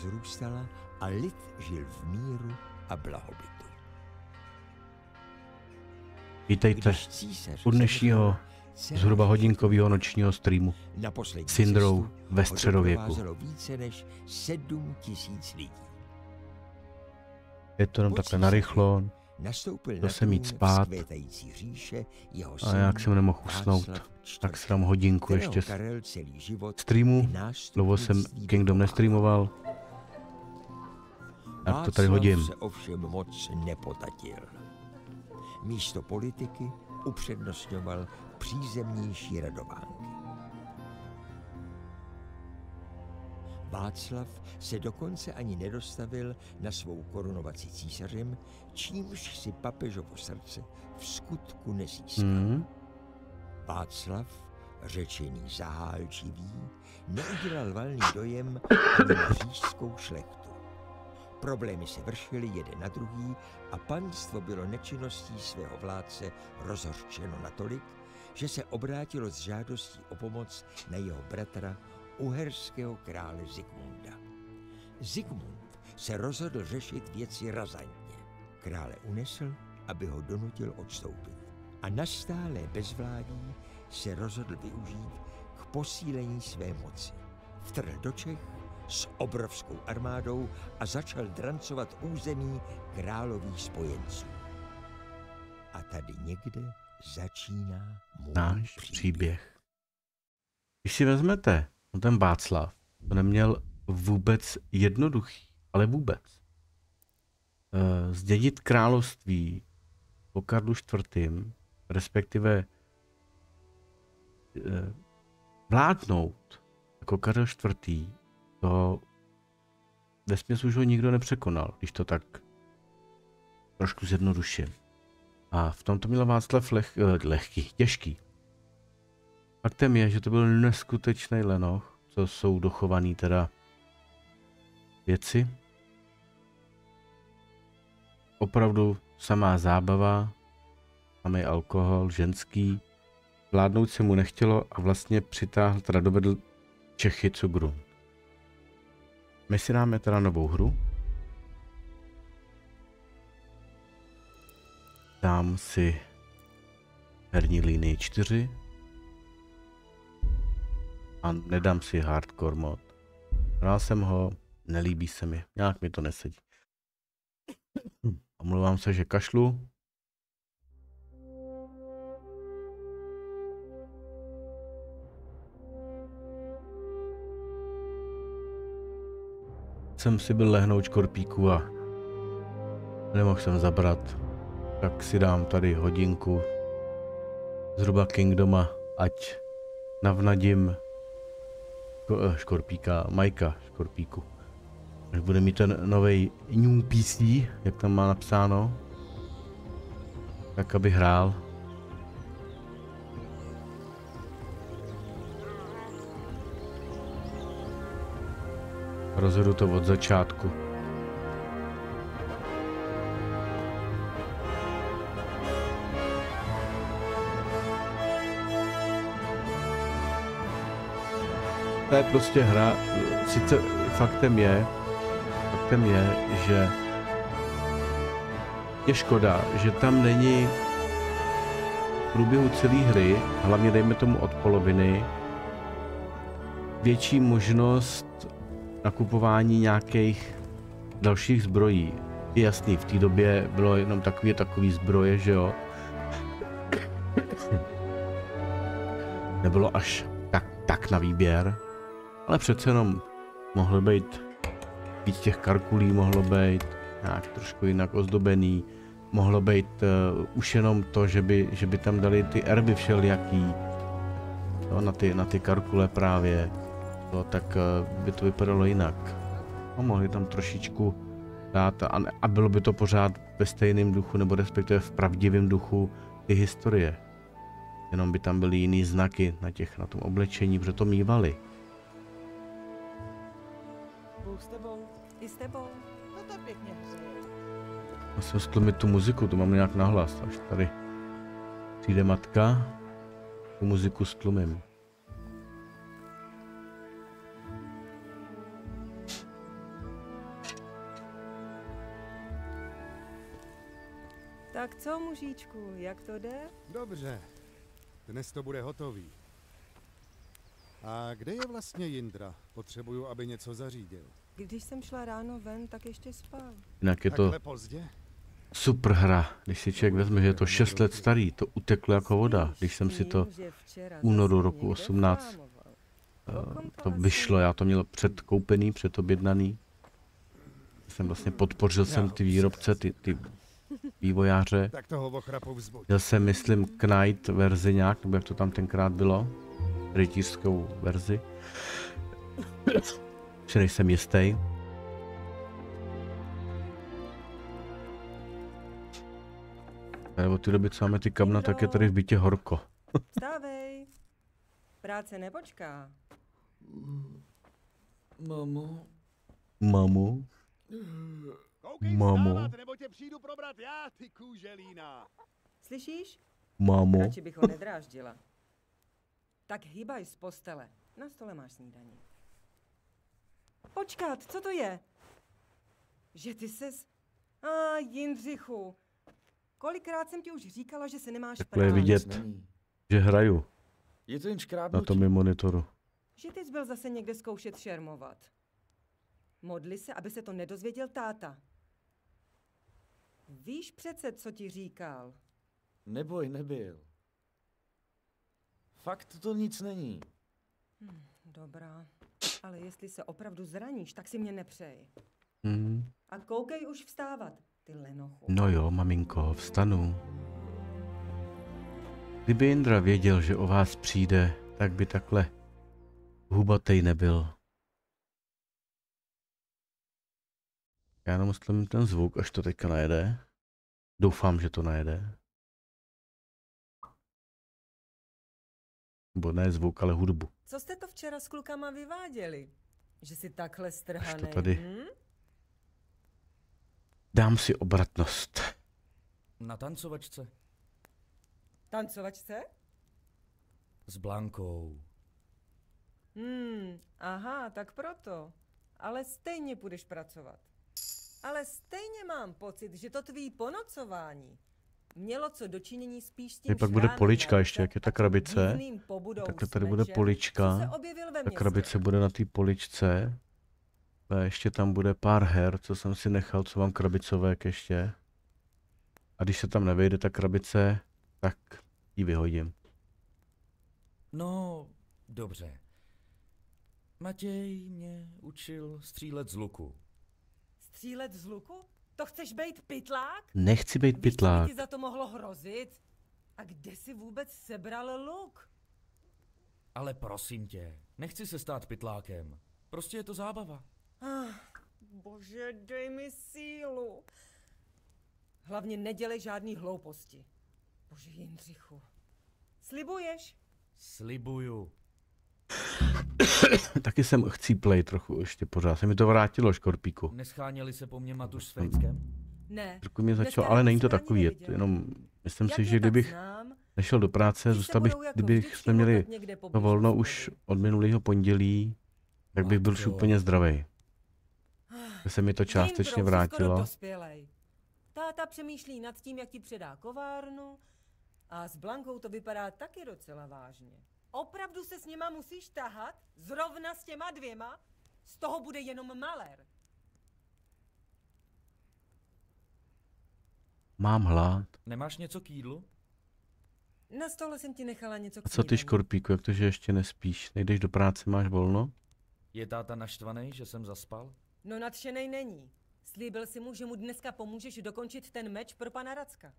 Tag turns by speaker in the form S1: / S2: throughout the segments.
S1: zrůstala a lid žil v míru a blahobytu.
S2: Vítejte u dnešního zhruba hodinkového nočního streamu Syndrou ve středověku.
S1: více než 7 tisíc lidí.
S2: Je to jenom takhle narychlo
S1: Nastoupil
S2: jsem jít
S1: trůn
S2: spát.
S1: říše jeho
S2: a jak jsem nemohl usnout, tak dám hodinku ještě streamu. Dlouho jsem Kingdom nestreamoval. Tak to tady
S1: Václav
S2: hodím.
S1: se ovšem moc nepotatil. Místo politiky upřednostňoval přízemnější radovánky. Václav se dokonce ani nedostavil na svou korunovaci císařem, čímž si papežovo srdce v skutku nezískal.
S2: Hmm.
S1: Václav, řečený zahálčivý, neudělal valný dojem ani na říšskou šlechtu. Problémy se vršily jeden na druhý a panstvo bylo nečinností svého vládce rozhorčeno natolik, že se obrátilo s žádostí o pomoc na jeho bratra uherského krále Zikmunda. Zikmund se rozhodl řešit věci razantně. Krále unesl, aby ho donutil odstoupit. A nastálé bezvládí se rozhodl využít k posílení své moci. Vtrhl do Čech s obrovskou armádou a začal drancovat území králových spojenců. A tady někde začíná můj
S2: Náš příběh. Když si vezmete, no ten Václav to neměl vůbec jednoduchý, ale vůbec. Eh, Zdědit království po Karlu IV., respektive eh, vládnout jako Karel IV., to vesměs už ho nikdo nepřekonal, když to tak trošku zjednoduším. A v tomto měl Václav leh, eh, lehký, těžký. Faktem je, že to byl neskutečný lenoch, co jsou dochovaný teda věci. Opravdu samá zábava, samý alkohol, ženský. Vládnout se mu nechtělo a vlastně přitáhl, teda dovedl Čechy co grunt. My si dáme teda novou hru. Dám si herní linii 4 a nedám si hardcore mod. Hrál jsem ho, nelíbí se mi, nějak mi to nesedí. Omlouvám se, že kašlu. Jsem si byl lehnout škorpíku a nemohl jsem zabrat, tak si dám tady hodinku zhruba Kingdoma, ať navnadím eh, škorpíka, Majka škorpíku. Až bude mít ten nový New PC, jak tam má napsáno, tak aby hrál. Rozhodu to od začátku. To je prostě hra, sice faktem je, faktem je, že je škoda, že tam není v průběhu celé hry, hlavně dejme tomu od poloviny, větší možnost nakupování nějakých dalších zbrojí. Je jasný, v té době bylo jenom takový takový zbroje, že jo. Nebylo až tak, tak na výběr, ale přece jenom mohlo být víc těch karkulí, mohlo být nějak trošku jinak ozdobený, mohlo být uh, už jenom to, že by, že by tam dali ty erby všelijaký, jo, na, ty, na ty karkule právě, jo, tak uh, by to vypadalo jinak. A mohli tam trošičku dát a, a bylo by to pořád ve stejném duchu, nebo respektive v pravdivém duchu ty historie. Jenom by tam byly jiný znaky na těch, na tom oblečení, protože to mývali.
S3: Bůh s tebou. I s tebou. No to pěkně hřeje.
S2: Musím stlumit tu muziku, to mám nějak nahlas, až tady přijde matka, tu muziku stlumím.
S3: Co, mužíčku, jak to jde?
S4: Dobře, dnes to bude hotový. A kde je vlastně Jindra? Potřebuju, aby něco zařídil.
S3: Když jsem šla ráno ven, tak ještě spal.
S2: Jinak je to
S4: Takhle pozdě?
S2: super hra. Když si člověk vezme, že je to 6 let starý, to uteklo jako voda. Když jsem si to únoru roku
S3: někde
S2: 18,
S3: flámoval.
S2: eh, to vyšlo, já to měl předkoupený, předobjednaný. Jsem vlastně podpořil jsem ty výrobce, ty, ty vývojáře.
S4: Tak toho ochrapu vzbuď.
S2: Měl jsem, myslím, Knight verzi nějak, nebo jak to tam tenkrát bylo. Rytířskou verzi. Si nejsem jistý. Ale od té doby, co máme ty kamna, tak je tady v bytě horko.
S3: Vstávej. Práce nepočká.
S5: Mamo,
S2: Mamu,
S4: Koukej
S2: Mamo.
S4: vstávat, nebo tě přijdu probrat já, ty kůželína.
S3: Slyšíš?
S2: mamu.
S3: Radši bych ho nedráždila. Tak hýbaj z postele. Na stole máš snídaní. Počkat, co to je? Že ty ses... A, Jindřichu. Kolikrát jsem ti už říkala, že se nemáš
S2: Takhle je vidět. Že hraju
S5: Je to jen
S2: na
S5: škrábnutí.
S2: tom je monitoru.
S3: Že ty jsi byl zase někde zkoušet šermovat. Modli se, aby se to nedozvěděl táta. Víš přece, co ti říkal.
S5: Neboj, nebyl. Fakt to nic není.
S3: Dobrá. Ale jestli se opravdu zraníš, tak si mě nepřej.
S2: Hmm.
S3: A koukej už vstávat, ty lenochu.
S2: No jo, maminko, vstanu. Kdyby Indra věděl, že o vás přijde, tak by takhle hubatej nebyl. Já jenom stlumím ten zvuk, až to teďka najede. Doufám, že to najede. Nebo ne zvuk, ale hudbu.
S3: Co jste to včera s klukama vyváděli? Že jsi takhle strhanej,
S2: tady-
S3: hm?
S2: Dám si obratnost.
S5: Na tancovačce.
S3: Tancovačce?
S5: S Blankou.
S3: Hmm, aha, tak proto. Ale stejně půjdeš pracovat. Ale stejně mám pocit, že to tvý ponocování mělo co dočinění spíš s tím
S2: Tady pak bude polička ještě, jak je ta krabice. Takhle tady bude polička. Ta krabice bude na té poličce. A ještě tam bude pár her, co jsem si nechal, co mám krabicovek ještě. A když se tam nevejde ta krabice, tak ji vyhodím.
S5: No, dobře. Matěj mě učil střílet z luku.
S3: Střílet z luku? To chceš být pytlák?
S2: Nechci být
S3: Víš, co by
S2: pytlák.
S3: ti za to mohlo hrozit? A kde si vůbec sebral luk?
S5: Ale prosím tě, nechci se stát pytlákem. Prostě je to zábava.
S3: Ah, bože, dej mi sílu. Hlavně nedělej žádný hlouposti. Bože Jindřichu. Slibuješ?
S5: Slibuju.
S2: Taky jsem chcíplej trochu ještě pořád. Se mi to vrátilo, škorpíku.
S5: Nescháněli se po mně Matuš s Fejckem?
S3: Ne.
S2: Trochu mě začalo, ale není to takový. Je to jenom, myslím
S3: Jak
S2: si, že kdybych
S3: znám,
S2: nešel do práce, zůstal bych,
S3: jako
S2: kdybych jsme měli to volno už od minulého pondělí, tak bych byl už úplně zdravý. Že se mi to částečně vrátilo.
S3: Táta přemýšlí nad tím, jak ti předá kovárnu a s Blankou to vypadá taky docela vážně. Opravdu se s nima musíš tahat? Zrovna s těma dvěma? Z toho bude jenom malér.
S2: Mám hlad.
S5: Nemáš něco k jídlu?
S3: Na stole jsem ti nechala něco k
S2: A co ty škorpíku, jak to, že ještě nespíš? Nejdeš do práce, máš volno?
S5: Je táta naštvaný, že jsem zaspal?
S3: No nadšenej není. Slíbil si mu, že mu dneska pomůžeš dokončit ten meč pro pana Racka.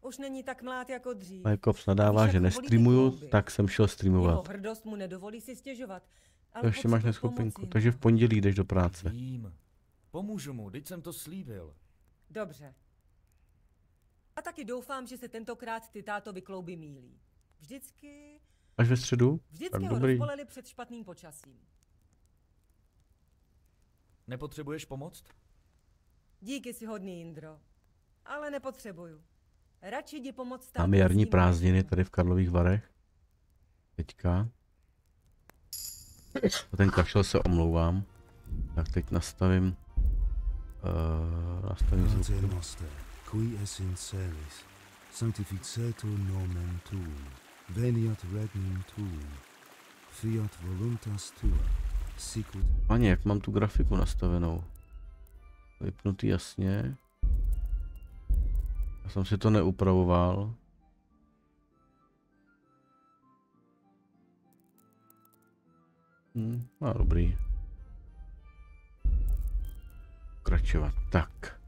S3: Už není tak mlád jako dřív.
S2: Majkov nadává, že
S3: jak bolí ty
S2: nestreamuju, tak jsem šel
S3: Jeho
S2: streamovat.
S3: hrdost mu nedovolí si stěžovat. Ale
S2: To ještě máš
S3: pomoci,
S2: takže v pondělí jdeš do práce.
S5: Vím. Pomůžu mu, teď jsem to slíbil.
S3: Dobře. A taky doufám, že se tentokrát ty táto vyklouby mílí. Vždycky,
S2: Až ve středu?
S3: vždycky
S2: Tak
S3: ho
S2: dobrý.
S3: rozboleli před špatným počasím.
S5: Nepotřebuješ pomoct?
S3: Díky si hodný, Indro. Ale nepotřebuju. Radši jdi pomoct
S2: jarní prázdniny tady v Karlových Varech. Teďka. Za ten kašel se omlouvám. Tak teď nastavím... Uh, nastavím zvuk.
S6: Noci moste,
S4: qui es in celis, sanctificetur nomen tuum, veniat regnum tuum, fiat voluntas tua, sicut
S2: Pane, jak mám tu grafiku nastavenou? Vypnutý jasně. Jsem si to neupravoval. Hm, no dobrý. Pokračovat. Tak.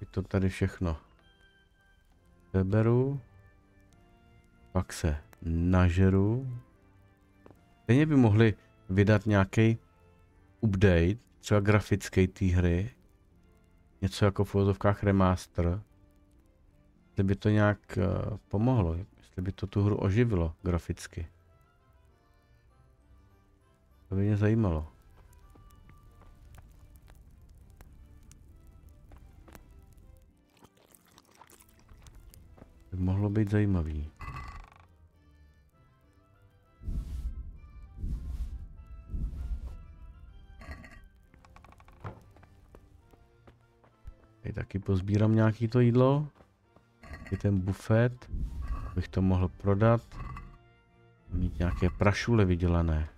S2: Je to tady všechno. Seberu. Pak se nažeru. Stejně by mohli vydat nějaký update, třeba grafický té hry. Něco jako v remaster. Jestli by to nějak uh, pomohlo, jestli by to tu hru oživilo graficky. To by mě zajímalo. By mohlo být zajímavý. Taky pozbírám nějaký to jídlo. Je ten bufet. Bych to mohl prodat. Mít nějaké prašule vydělané.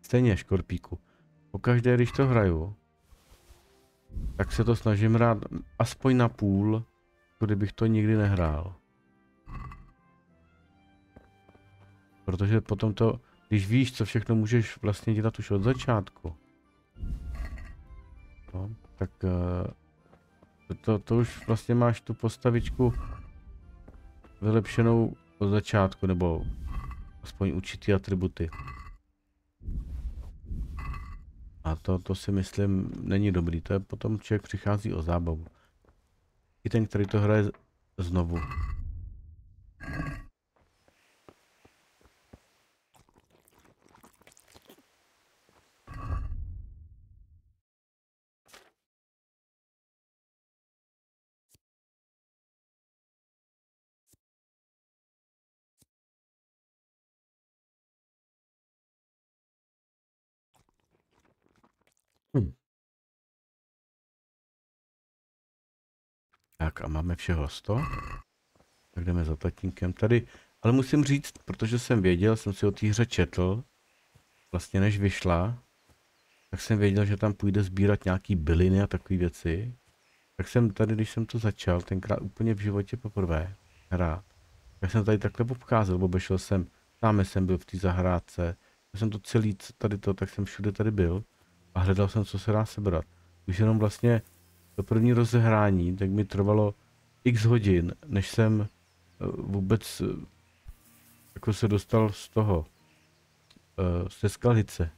S2: Stejně, škorpíku. Pokaždé, když to hraju, tak se to snažím hrát aspoň na půl, kdybych to nikdy nehrál. Protože potom to, když víš, co všechno můžeš vlastně dělat už od začátku, no, tak to, to, to už vlastně máš tu postavičku vylepšenou od začátku, nebo aspoň určitý atributy. A to, to si myslím není dobrý, to je potom člověk přichází o zábavu. I ten, který to hraje znovu. Tak a máme všeho 100. Tak jdeme za tatínkem tady. Ale musím říct, protože jsem věděl, jsem si o té hře četl, vlastně než vyšla, tak jsem věděl, že tam půjde sbírat nějaký byliny a takové věci. Tak jsem tady, když jsem to začal, tenkrát úplně v životě poprvé hrát, tak jsem tady takhle obcházel, obešel jsem, tam jsem byl v té zahrádce, já jsem to celý, tady to, tak jsem všude tady byl a hledal jsem, co se dá sebrat. Už jenom vlastně to první rozehrání, tak mi trvalo x hodin, než jsem eh, vůbec eh, jako se dostal z toho, eh, z té skalice.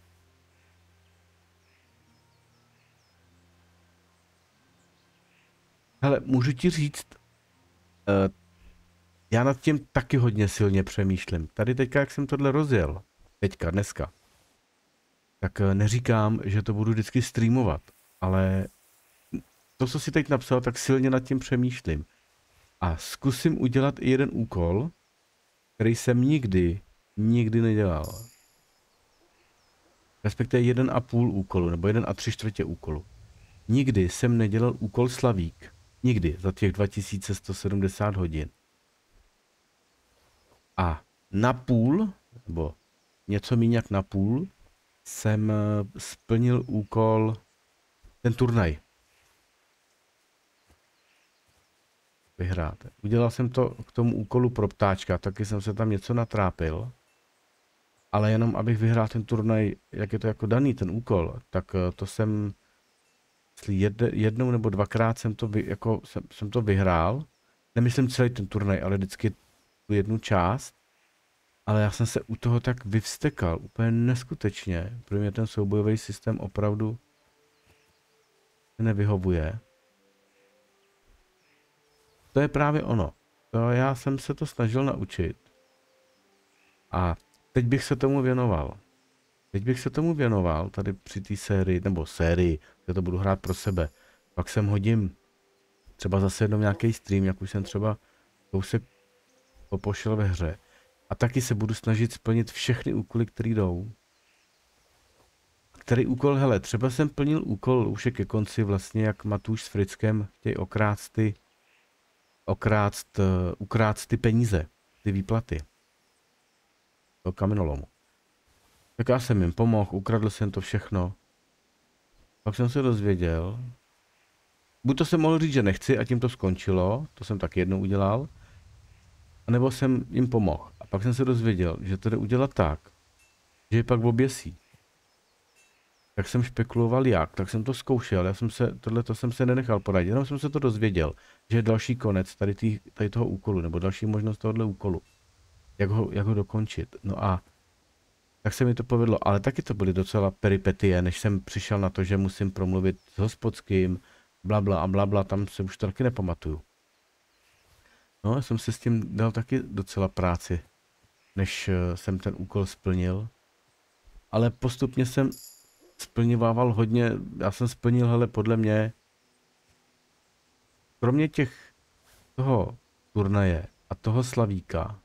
S2: Hele, můžu ti říct, já nad tím taky hodně silně přemýšlím. Tady teďka, jak jsem tohle rozjel, teďka, dneska, tak neříkám, že to budu vždycky streamovat, ale to, co si teď napsal, tak silně nad tím přemýšlím. A zkusím udělat i jeden úkol, který jsem nikdy, nikdy nedělal. Respektive jeden a půl úkolu, nebo jeden a tři čtvrtě úkolu. Nikdy jsem nedělal úkol Slavík. Nikdy za těch 2170 hodin. A na půl, nebo něco méně jak na půl, jsem eh, splnil úkol ten turnaj. Vyhrát. Udělal jsem to k tomu úkolu pro ptáčka, taky jsem se tam něco natrápil. Ale jenom abych vyhrál ten turnaj, jak je to jako daný ten úkol, tak eh, to jsem jednou nebo dvakrát jsem to, vy, jako, jsem, jsem to vyhrál. Nemyslím celý ten turnaj, ale vždycky tu jednu část. Ale já jsem se u toho tak vyvstekal, úplně neskutečně. Pro mě ten soubojový systém opravdu nevyhovuje to je právě ono. To já jsem se to snažil naučit. A teď bych se tomu věnoval. Teď bych se tomu věnoval tady při té sérii, nebo sérii, kde to budu hrát pro sebe. Pak sem hodím třeba zase jednou nějaký stream, jak už jsem třeba kousek popošel ve hře. A taky se budu snažit splnit všechny úkoly, které jdou. který úkol, hele, třeba jsem plnil úkol už je ke konci vlastně, jak Matuš s Frickem chtějí okrást ty, okrást, uh, ukrást ty peníze, ty výplaty. Do kamenolomu. Tak já jsem jim pomohl, ukradl jsem to všechno. Pak jsem se dozvěděl, buď to jsem mohl říct, že nechci a tím to skončilo, to jsem tak jednou udělal, anebo jsem jim pomohl. A pak jsem se dozvěděl, že to jde udělat tak, že je pak oběsí. Tak jsem špekuloval jak, tak jsem to zkoušel, já jsem se, tohle to jsem se nenechal poradit, jenom jsem se to dozvěděl, že je další konec tady, tý, tady toho úkolu, nebo další možnost tohohle úkolu. Jak ho, jak ho dokončit. No a tak se mi to povedlo, ale taky to byly docela peripetie, než jsem přišel na to, že musím promluvit s hospodským, bla bla a bla bla, tam se už to taky nepamatuju. No, já jsem si s tím dal taky docela práci, než eh, jsem ten úkol splnil. Ale postupně jsem splňovával hodně, já jsem splnil, hele, podle mě, kromě těch, toho turnaje a toho slavíka,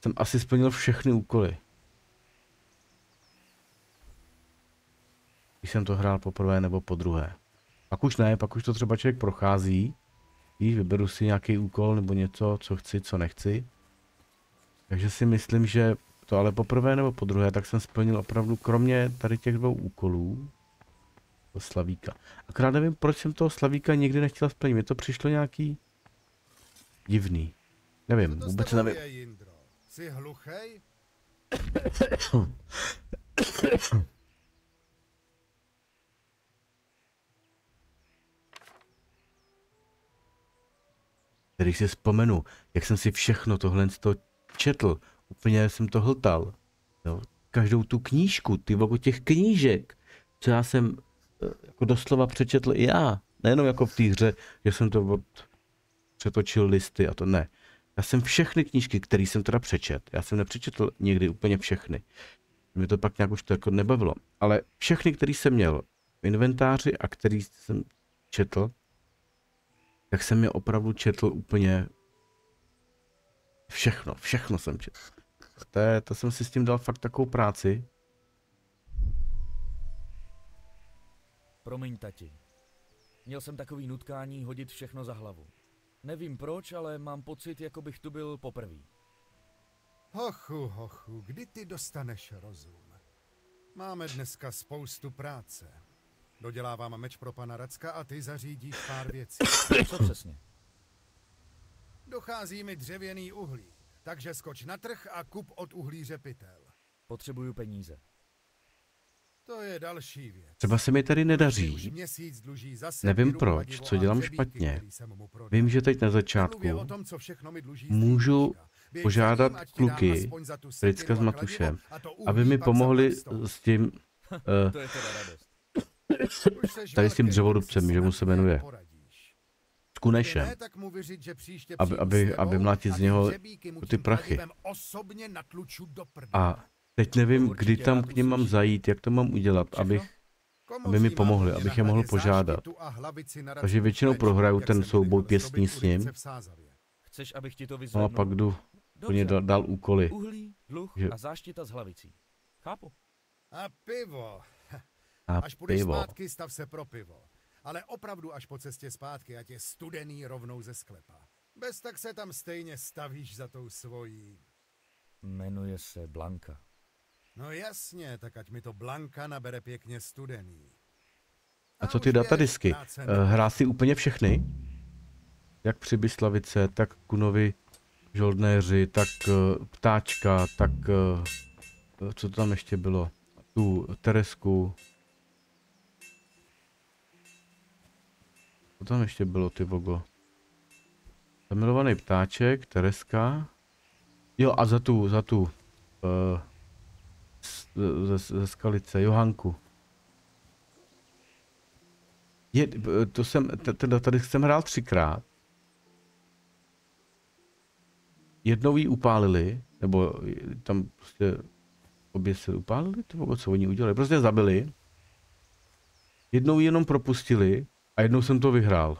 S2: jsem asi splnil všechny úkoly. Když jsem to hrál poprvé nebo po druhé. Pak už ne, pak už to třeba člověk prochází. Víš, vyberu si nějaký úkol nebo něco, co chci, co nechci. Takže si myslím, že to ale poprvé nebo po druhé, tak jsem splnil opravdu, kromě tady těch dvou úkolů, Slavíka. Akorát nevím, proč jsem toho Slavíka nikdy nechtěl splnit. Mně to přišlo nějaký divný. Nevím, vůbec nevím.
S4: Jsi hluchej?
S2: Když si vzpomenu, jak jsem si všechno tohle z toho četl, úplně jsem to hltal. Jo. Každou tu knížku, ty vogo těch knížek, co já jsem eh, jako doslova přečetl i já. Nejenom jako v té hře, že jsem to od, přetočil listy a to ne. Já jsem všechny knížky, které jsem teda přečet, já jsem nepřečetl někdy úplně všechny. Mě to pak nějak už to jako nebavilo. Ale všechny, které jsem měl v inventáři a který jsem četl, tak jsem je opravdu četl úplně všechno, všechno jsem četl. To, je, to jsem si s tím dal fakt takovou práci.
S5: Promiň, tati. Měl jsem takový nutkání hodit všechno za hlavu. Nevím proč, ale mám pocit, jako bych tu byl poprvé.
S4: Hochu, hochu, kdy ty dostaneš rozum? Máme dneska spoustu práce. Dodělávám meč pro pana Racka a ty zařídíš pár věcí.
S5: Co přesně?
S4: Dochází mi dřevěný uhlí, takže skoč na trh a kup od uhlíře pytel.
S5: Potřebuju peníze.
S4: To je další věc.
S2: Třeba se mi tady nedaří.
S4: měsíc dluží zase
S2: Nevím proč, co dělám špatně. Vím, že teď na začátku
S4: o tom, co všechno mi dluží
S2: můžu požádat kluky,
S4: sekiru
S2: s Matušem, aby mi pomohli s tím, uh, tady s tím
S4: si
S2: že mu se jmenuje. Kunešem. Aby- aby- aby mlátit z něho ty prachy. A teď nevím, kdy tam k ním mám zajít, jak to mám udělat, abych, aby mi pomohli, abych je mohl požádat. Takže většinou prohraju ten souboj pěstní s ním.
S4: ulice v Sázavě.
S5: Chceš, abych ti to
S2: no a pak jdu, po ně dal, dal úkoly.
S5: Uhlí, dluh
S2: Že-
S5: a záštita s hlavicí. Chápu.
S4: A pivo.
S2: A
S4: Až půjdeš
S2: pivo.
S4: zpátky, stav se pro pivo. Ale opravdu až po cestě zpátky, ať je studený rovnou ze sklepa. Bez tak se tam stejně stavíš za tou svojí.
S5: Jmenuje se Blanka.
S4: No jasně, tak ať mi to Blanka nabere pěkně studený.
S2: A co ty datadisky? Eh. Hrál si úplně všechny? Jak při Byslavice, tak Kunovi žoldnéři, tak eh, ptáčka, tak eh, co to tam ještě bylo? Tu Teresku. Co tam ještě bylo, ty vogo? Zamilovaný ptáček, Tereska. Jo, a za tu, za tu. Uh, ze, ze skalice, Johanku. Je, to jsem, teda tady jsem hrál třikrát. Jednou ji upálili, nebo tam prostě obě se upálili, to co oni udělali, prostě zabili. Jednou ji jenom propustili a jednou jsem to vyhrál.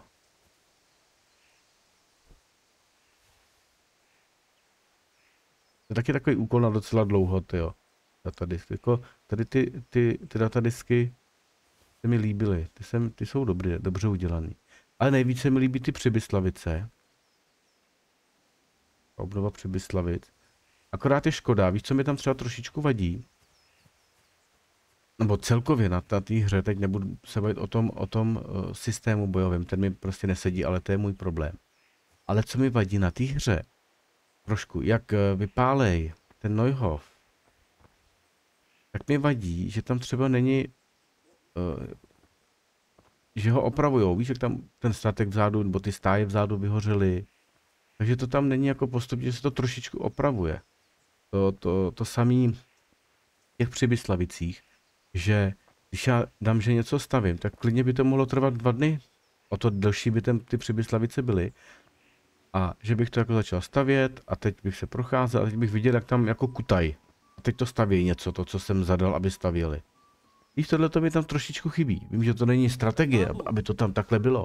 S2: To je taky takový úkol na docela dlouho, jo. datadisk. Jako tady ty, ty, ty datadisky se mi líbily. Ty, jsem, ty jsou dobré, dobře udělaný. Ale nejvíce mi líbí ty Přibyslavice. Obnova Přibyslavic. Akorát je škoda, víš, co mi tam třeba trošičku vadí? Nebo celkově na té hře, teď nebudu se bavit o tom, o tom uh, systému bojovém, ten mi prostě nesedí, ale to je můj problém. Ale co mi vadí na té hře, trošku, jak uh, vypálej ten Neuhof, tak mi vadí, že tam třeba není, uh, že ho opravujou, víš, jak tam ten statek vzadu, nebo ty stáje vzadu vyhořely, takže to tam není jako postupně, že se to trošičku opravuje. To, to, to samý v těch přibyslavicích, že když já dám, že něco stavím, tak klidně by to mohlo trvat dva dny. O to delší by ten, ty přibyslavice byly. A že bych to jako začal stavět a teď bych se procházel a teď bych viděl, jak tam jako kutaj. A teď to staví něco, to, co jsem zadal, aby stavěli. Víš, tohle to mi tam trošičku chybí. Vím, že to není strategie, aby to tam takhle bylo.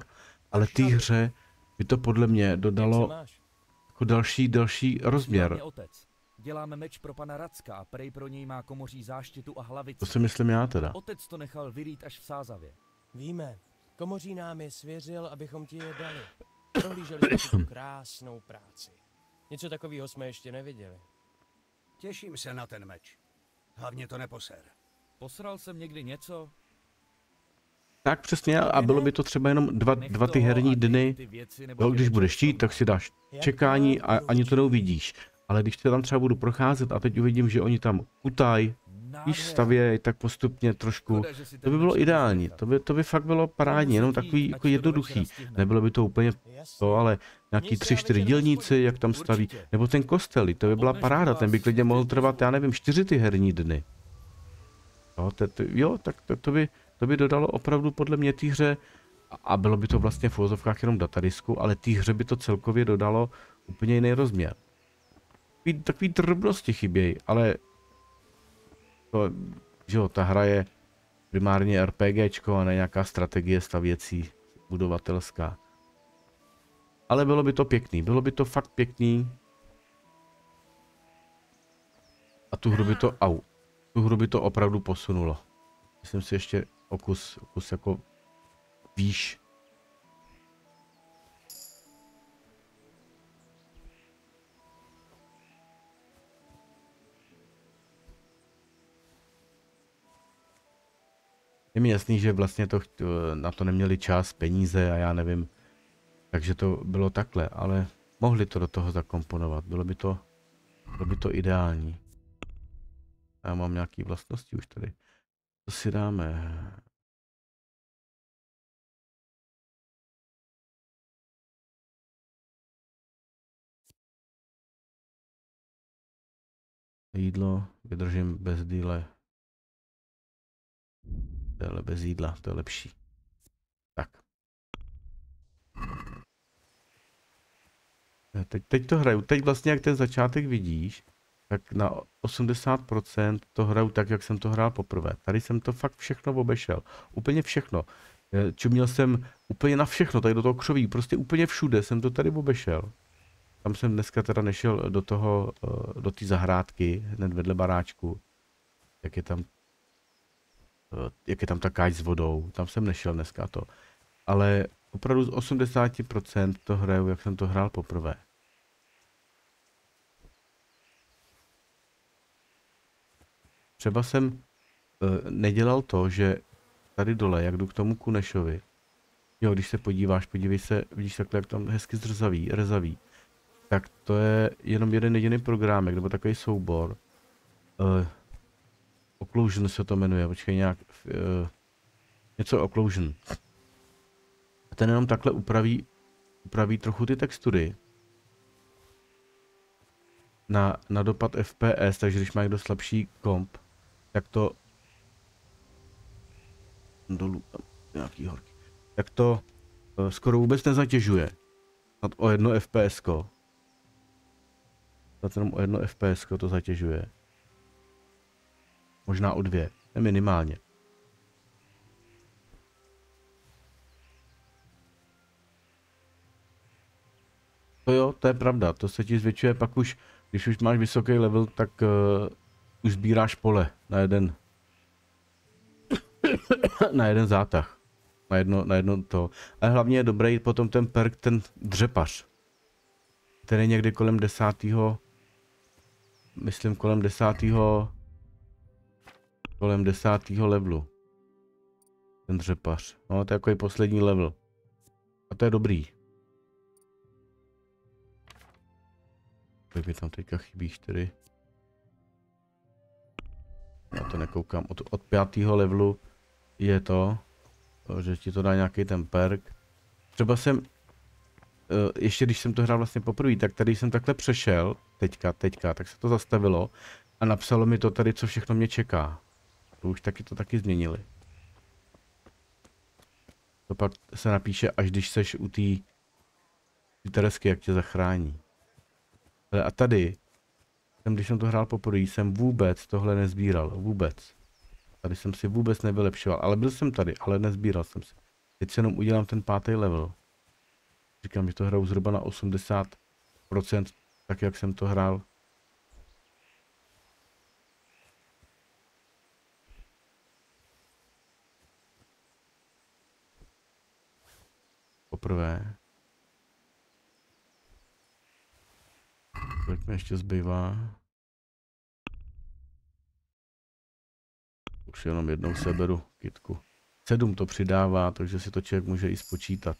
S2: Ale té hře by to podle mě dodalo jako další, další rozměr.
S5: Děláme meč pro pana Racka a prej pro něj má komoří záštitu a hlavici.
S2: To si myslím já teda.
S5: Otec to nechal vyrít až v Sázavě.
S6: Víme, komoří nám je svěřil, abychom ti je dali. Prohlíželi jsme tu krásnou práci. Něco takového jsme ještě neviděli.
S7: Těším se na ten meč. Hlavně to neposer.
S5: Posral jsem někdy něco?
S2: Tak přesně a bylo by to třeba jenom dva, dva ty herní dny.
S5: ty věci, nebo
S2: Jo, když budeš chtít, tak si dáš čekání a ani to neuvidíš. Ale když se tam třeba budu procházet a teď uvidím, že oni tam kutaj,
S5: Nádhera.
S2: stavějí tak postupně trošku, to by bylo ideální, to by, to by fakt bylo parádní, jenom takový jako jednoduchý. Nebylo by to úplně to, ale nějaký tři, čtyři dílníci,
S6: hospodě.
S2: jak tam staví, nebo ten kostel, to by byla paráda, ten by klidně mohl trvat, já nevím, čtyři ty herní dny. Jo, to, to, jo tak to, to, by, to by dodalo opravdu podle mě té hře, a- bylo by to vlastně v jenom datadisku, ale té hře by to celkově dodalo úplně jiný rozměr. Takový, takový drobnosti chybějí, ale to, že jo, ta hra je primárně RPGčko a ne nějaká strategie stavěcí, budovatelská. Ale bylo by to pěkný, bylo by to fakt pěkný. A tu hru by to, au, tu hru by to opravdu posunulo. Myslím si ještě o kus, o kus jako výš. Je mi jasný, že vlastně to, cht- na to neměli čas, peníze a já nevím. Takže to bylo takhle, ale mohli to do toho zakomponovat. Bylo by to, bylo by to ideální. Já mám nějaký vlastnosti už tady. Co si dáme? Jídlo vydržím bez díle. Tohle bez jídla, to je lepší. Tak. Eh, Teď, teď to hraju. Teď vlastně, jak ten začátek vidíš, tak na 80% to hraju tak, jak jsem to hrál poprvé. Tady jsem to fakt všechno obešel. Úplně všechno. Eh, Čuměl jsem úplně na všechno, tady do toho křoví, prostě úplně všude jsem to tady obešel. Tam jsem dneska teda nešel do toho, eh, do té zahrádky, hned vedle baráčku. Jak je tam, jak je tam ta káč s vodou. Tam jsem nešel dneska to. Ale opravdu z 80% to hraju, jak jsem to hrál poprvé. Třeba jsem uh, nedělal to, že tady dole, jak jdu k tomu Kunešovi, jo, když se podíváš, podívej se, vidíš takhle, jak tam hezky zrzaví, rezaví, tak to je jenom jeden jediný programek, nebo takový soubor. Uh, Occlusion se to jmenuje, počkej nějak, uh, něco Occlusion. A ten jenom takhle upraví, upraví trochu ty textury. Na, na dopad FPS, takže když má někdo slabší komp, tak to dolů, tam nějaký horký, tak to uh, skoro vůbec nezatěžuje. Snad o jedno FPS. Snad jenom o jedno FPS to zatěžuje. Možná o dvě, minimálně. To jo, to je pravda, to se ti zvětšuje pak už, když už máš vysoký level, tak uh, už sbíráš pole na jeden na jeden zátah. Na jedno, na jedno to. Ale hlavně je dobrý potom ten perk, ten dřepař. Ten je někdy kolem desátého, myslím kolem desátého, kolem desátého levelu. Ten dřepař. No, to je jako poslední level. A to je dobrý. Kolik mi tam teďka chybí? 4. Já to nekoukám. Od, od pátého levelu je to, že ti to dá nějaký ten perk. Třeba jsem, eh, ještě když jsem to hrál vlastně poprvé, tak tady jsem takhle přešel, teďka, teďka, tak se to zastavilo a napsalo mi to tady, co všechno mě čeká. To už taky to taky změnili. To pak se napíše, až když seš u té Teresky, jak tě zachrání. Ale a tady, jsem, když jsem to hrál poprvé, jsem vůbec tohle nezbíral. Vůbec. Tady jsem si vůbec nevylepšoval. Ale byl jsem tady, ale nezbíral jsem si. Teď jenom udělám ten pátý level. Říkám, že to hraju zhruba na 80%, tak jak jsem to hrál. Poprvé. Kolik mi ještě zbývá? Už jenom jednou seberu kitku. Sedm to přidává, takže si to člověk může i spočítat.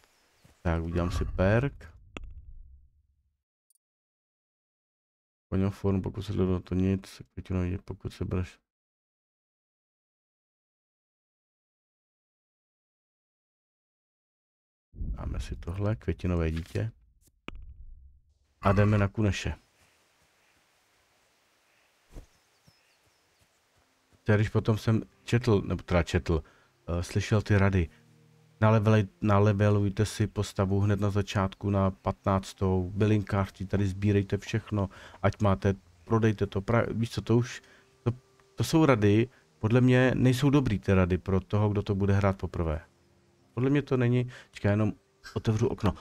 S2: Tak, udělám si perk. Koňoform, pokud se do to nic, květinový, pokud se bereš. Dáme si tohle, květinové dítě. A jdeme na kuneše. Já když potom jsem četl, nebo teda četl, uh, slyšel ty rady, Naleveli, nalevelujte si postavu hned na začátku na 15. Bylinkářství, tady sbírejte všechno, ať máte, prodejte to, pra, víš co, to už, to, to jsou rady, podle mě nejsou dobrý ty rady pro toho, kdo to bude hrát poprvé. Podle mě to není, čeká, jenom otevřu okno.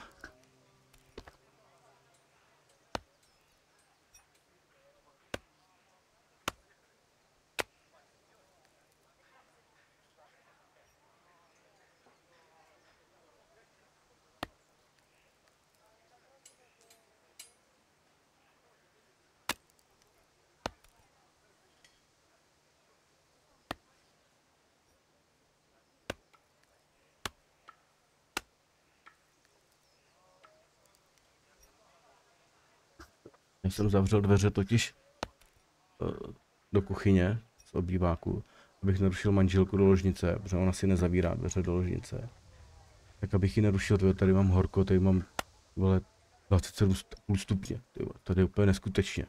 S2: Jsem zavřel dveře totiž eh, do kuchyně z obýváku, abych nerušil manželku do ložnice, protože ona si nezavírá dveře do ložnice. Tak abych ji nerušil, tyjo, tady mám horko, tady mám vole, 27,5 stupně, tyjo, tady je úplně neskutečně.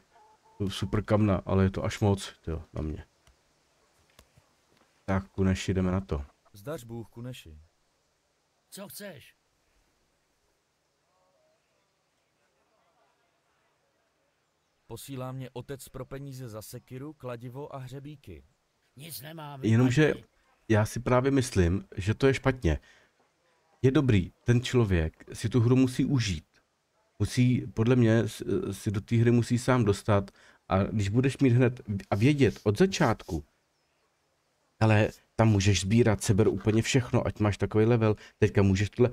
S2: To je super kamna, ale je to až moc, tyjo, na mě. Tak, Kuneši, jdeme na to.
S5: Zdař Bůh, Kuneši.
S7: Co chceš?
S5: Posílá mě otec pro peníze za sekiru, kladivo a hřebíky.
S7: Nic nemám.
S2: Jenomže já si právě myslím, že to je špatně. Je dobrý, ten člověk si tu hru musí užít. Musí, podle mě, si do té hry musí sám dostat a když budeš mít hned a vědět od začátku, ale tam můžeš sbírat, seber úplně všechno, ať máš takový level, teďka můžeš tohle,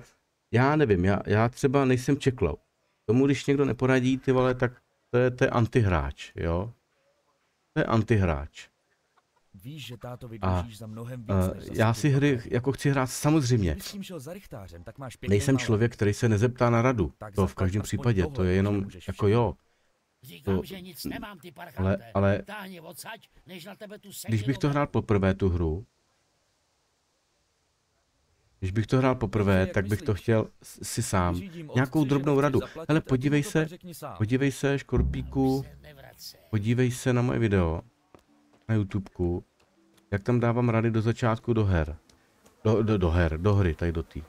S2: já nevím, já, já třeba nejsem čeklo. Tomu, když někdo neporadí, ty vole, tak to je, to je antihráč, jo? To je antihráč.
S5: Víš, že táto vydržíš za mnohem víc,
S2: Uh,
S5: než
S2: já si
S5: a
S2: hry jako chci hrát samozřejmě. Nejsem člověk, který se nezeptá na radu.
S5: Tak
S2: To v každém případě. To je jenom jako jo.
S7: Říkám,
S2: to-
S7: že nic nemám, ty parchante.
S2: Ale, ale
S7: Táhni odsaď, než na tebe tu
S2: když bych to hrál poprvé tu hru, když bych to hrál poprvé, tak bych to chtěl si sám. Nějakou drobnou radu.
S5: zaplatit
S2: Hele,
S5: a ty
S2: podívej se, podívej se, Škorpíku, podívej se na moje video na YouTubeku, jak tam dávám rady do začátku do her. Do, do, do her, do hry, tady do té.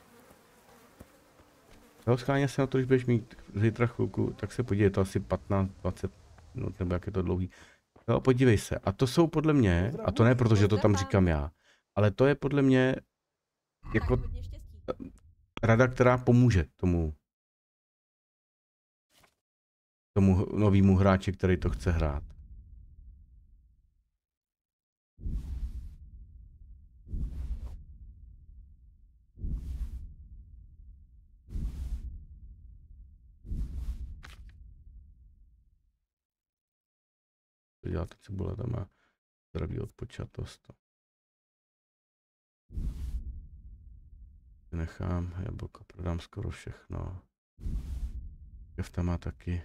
S2: Jo, schválně se na to, když budeš mít zítra chvilku, tak se podívej, je to asi 15, 20 minut, nebo jak je to dlouhý. Jo, podívej se. A to jsou podle mě, a to ne proto, že to tam říkám já, ale to je podle mě jako rada, která pomůže tomu tomu novému hráči, který to chce hrát. Co dělá ta cibule, tam a zdraví odpočatost. Nechám, jablko prodám skoro všechno. Kev tam má taky.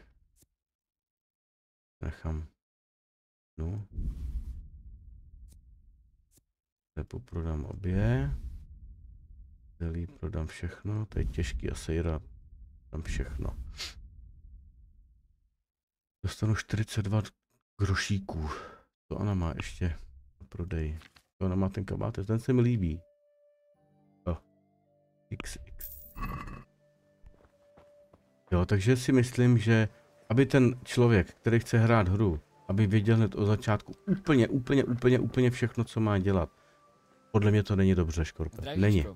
S2: Nechám. No. Tepu prodám obě. Zelí prodám všechno. To je těžký a sejra. Tam všechno. Dostanu 42 grošíků. To ona má ještě na prodej. To ona má ten kabát, ten se mi líbí. XX. Jo, takže si myslím, že aby ten člověk, který chce hrát hru, aby věděl hned od začátku úplně, úplně, úplně, úplně všechno, co má dělat. Podle mě to není dobře, Škorpe. Není.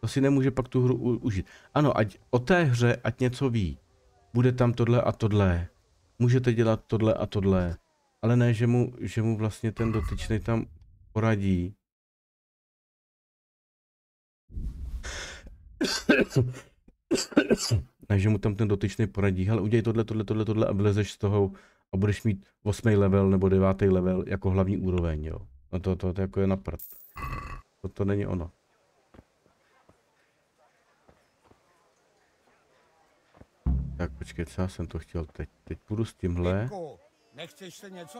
S2: To si nemůže pak tu hru užít. Ano, ať o té hře, ať něco ví. Bude tam tohle a tohle. Můžete dělat tohle a tohle. Ale ne, že mu, že mu vlastně ten dotyčný tam poradí. Ne, že mu tam ten dotyčný poradí, hele, udělej tohle, tohle, tohle, tohle a vylezeš z toho a budeš mít 8. level nebo 9. level jako hlavní úroveň, jo. No to, to, to jako je na prd. To, to není ono. Tak počkej, co já jsem to chtěl teď? Teď půjdu s tímhle,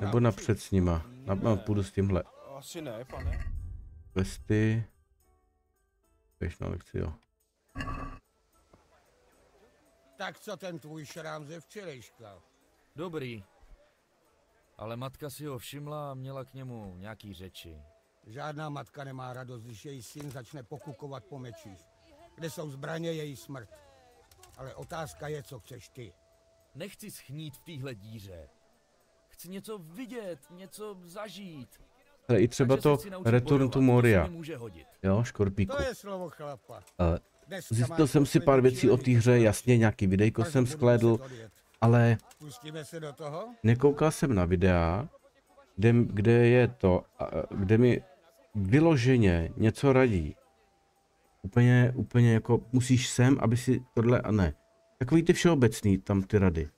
S2: nebo napřed s nima. Na, no, půjdu s tímhle.
S8: Asi ne, pane.
S2: Questy. Běž na lekci, jo.
S7: Tak co ten tvůj šrám ze včerejška?
S5: Dobrý. Ale matka si ho všimla a měla k němu nějaký řeči.
S7: Žádná matka nemá radost, když její syn začne pokukovat po mečích. Kde jsou zbraně, její smrt. Ale otázka je, co chceš ty.
S5: Nechci schnít v téhle díře. Chci něco vidět, něco zažít.
S2: Ale i třeba
S5: Takže
S2: to Return
S5: bojovat,
S2: to
S5: se
S2: Moria,
S5: mi může hodit.
S2: jo, Škorpíku.
S7: To je slovo chlapa.
S2: Ale Zjistil jsem si pár věcí o té hře, jasně, nějaký videjko jsem sklédl,
S7: odjet.
S2: ale nekoukal jsem na videa, kde, kde je to, kde mi vyloženě něco radí. Úplně, úplně jako musíš sem, aby si tohle a ne. Takový ty všeobecný tam ty rady.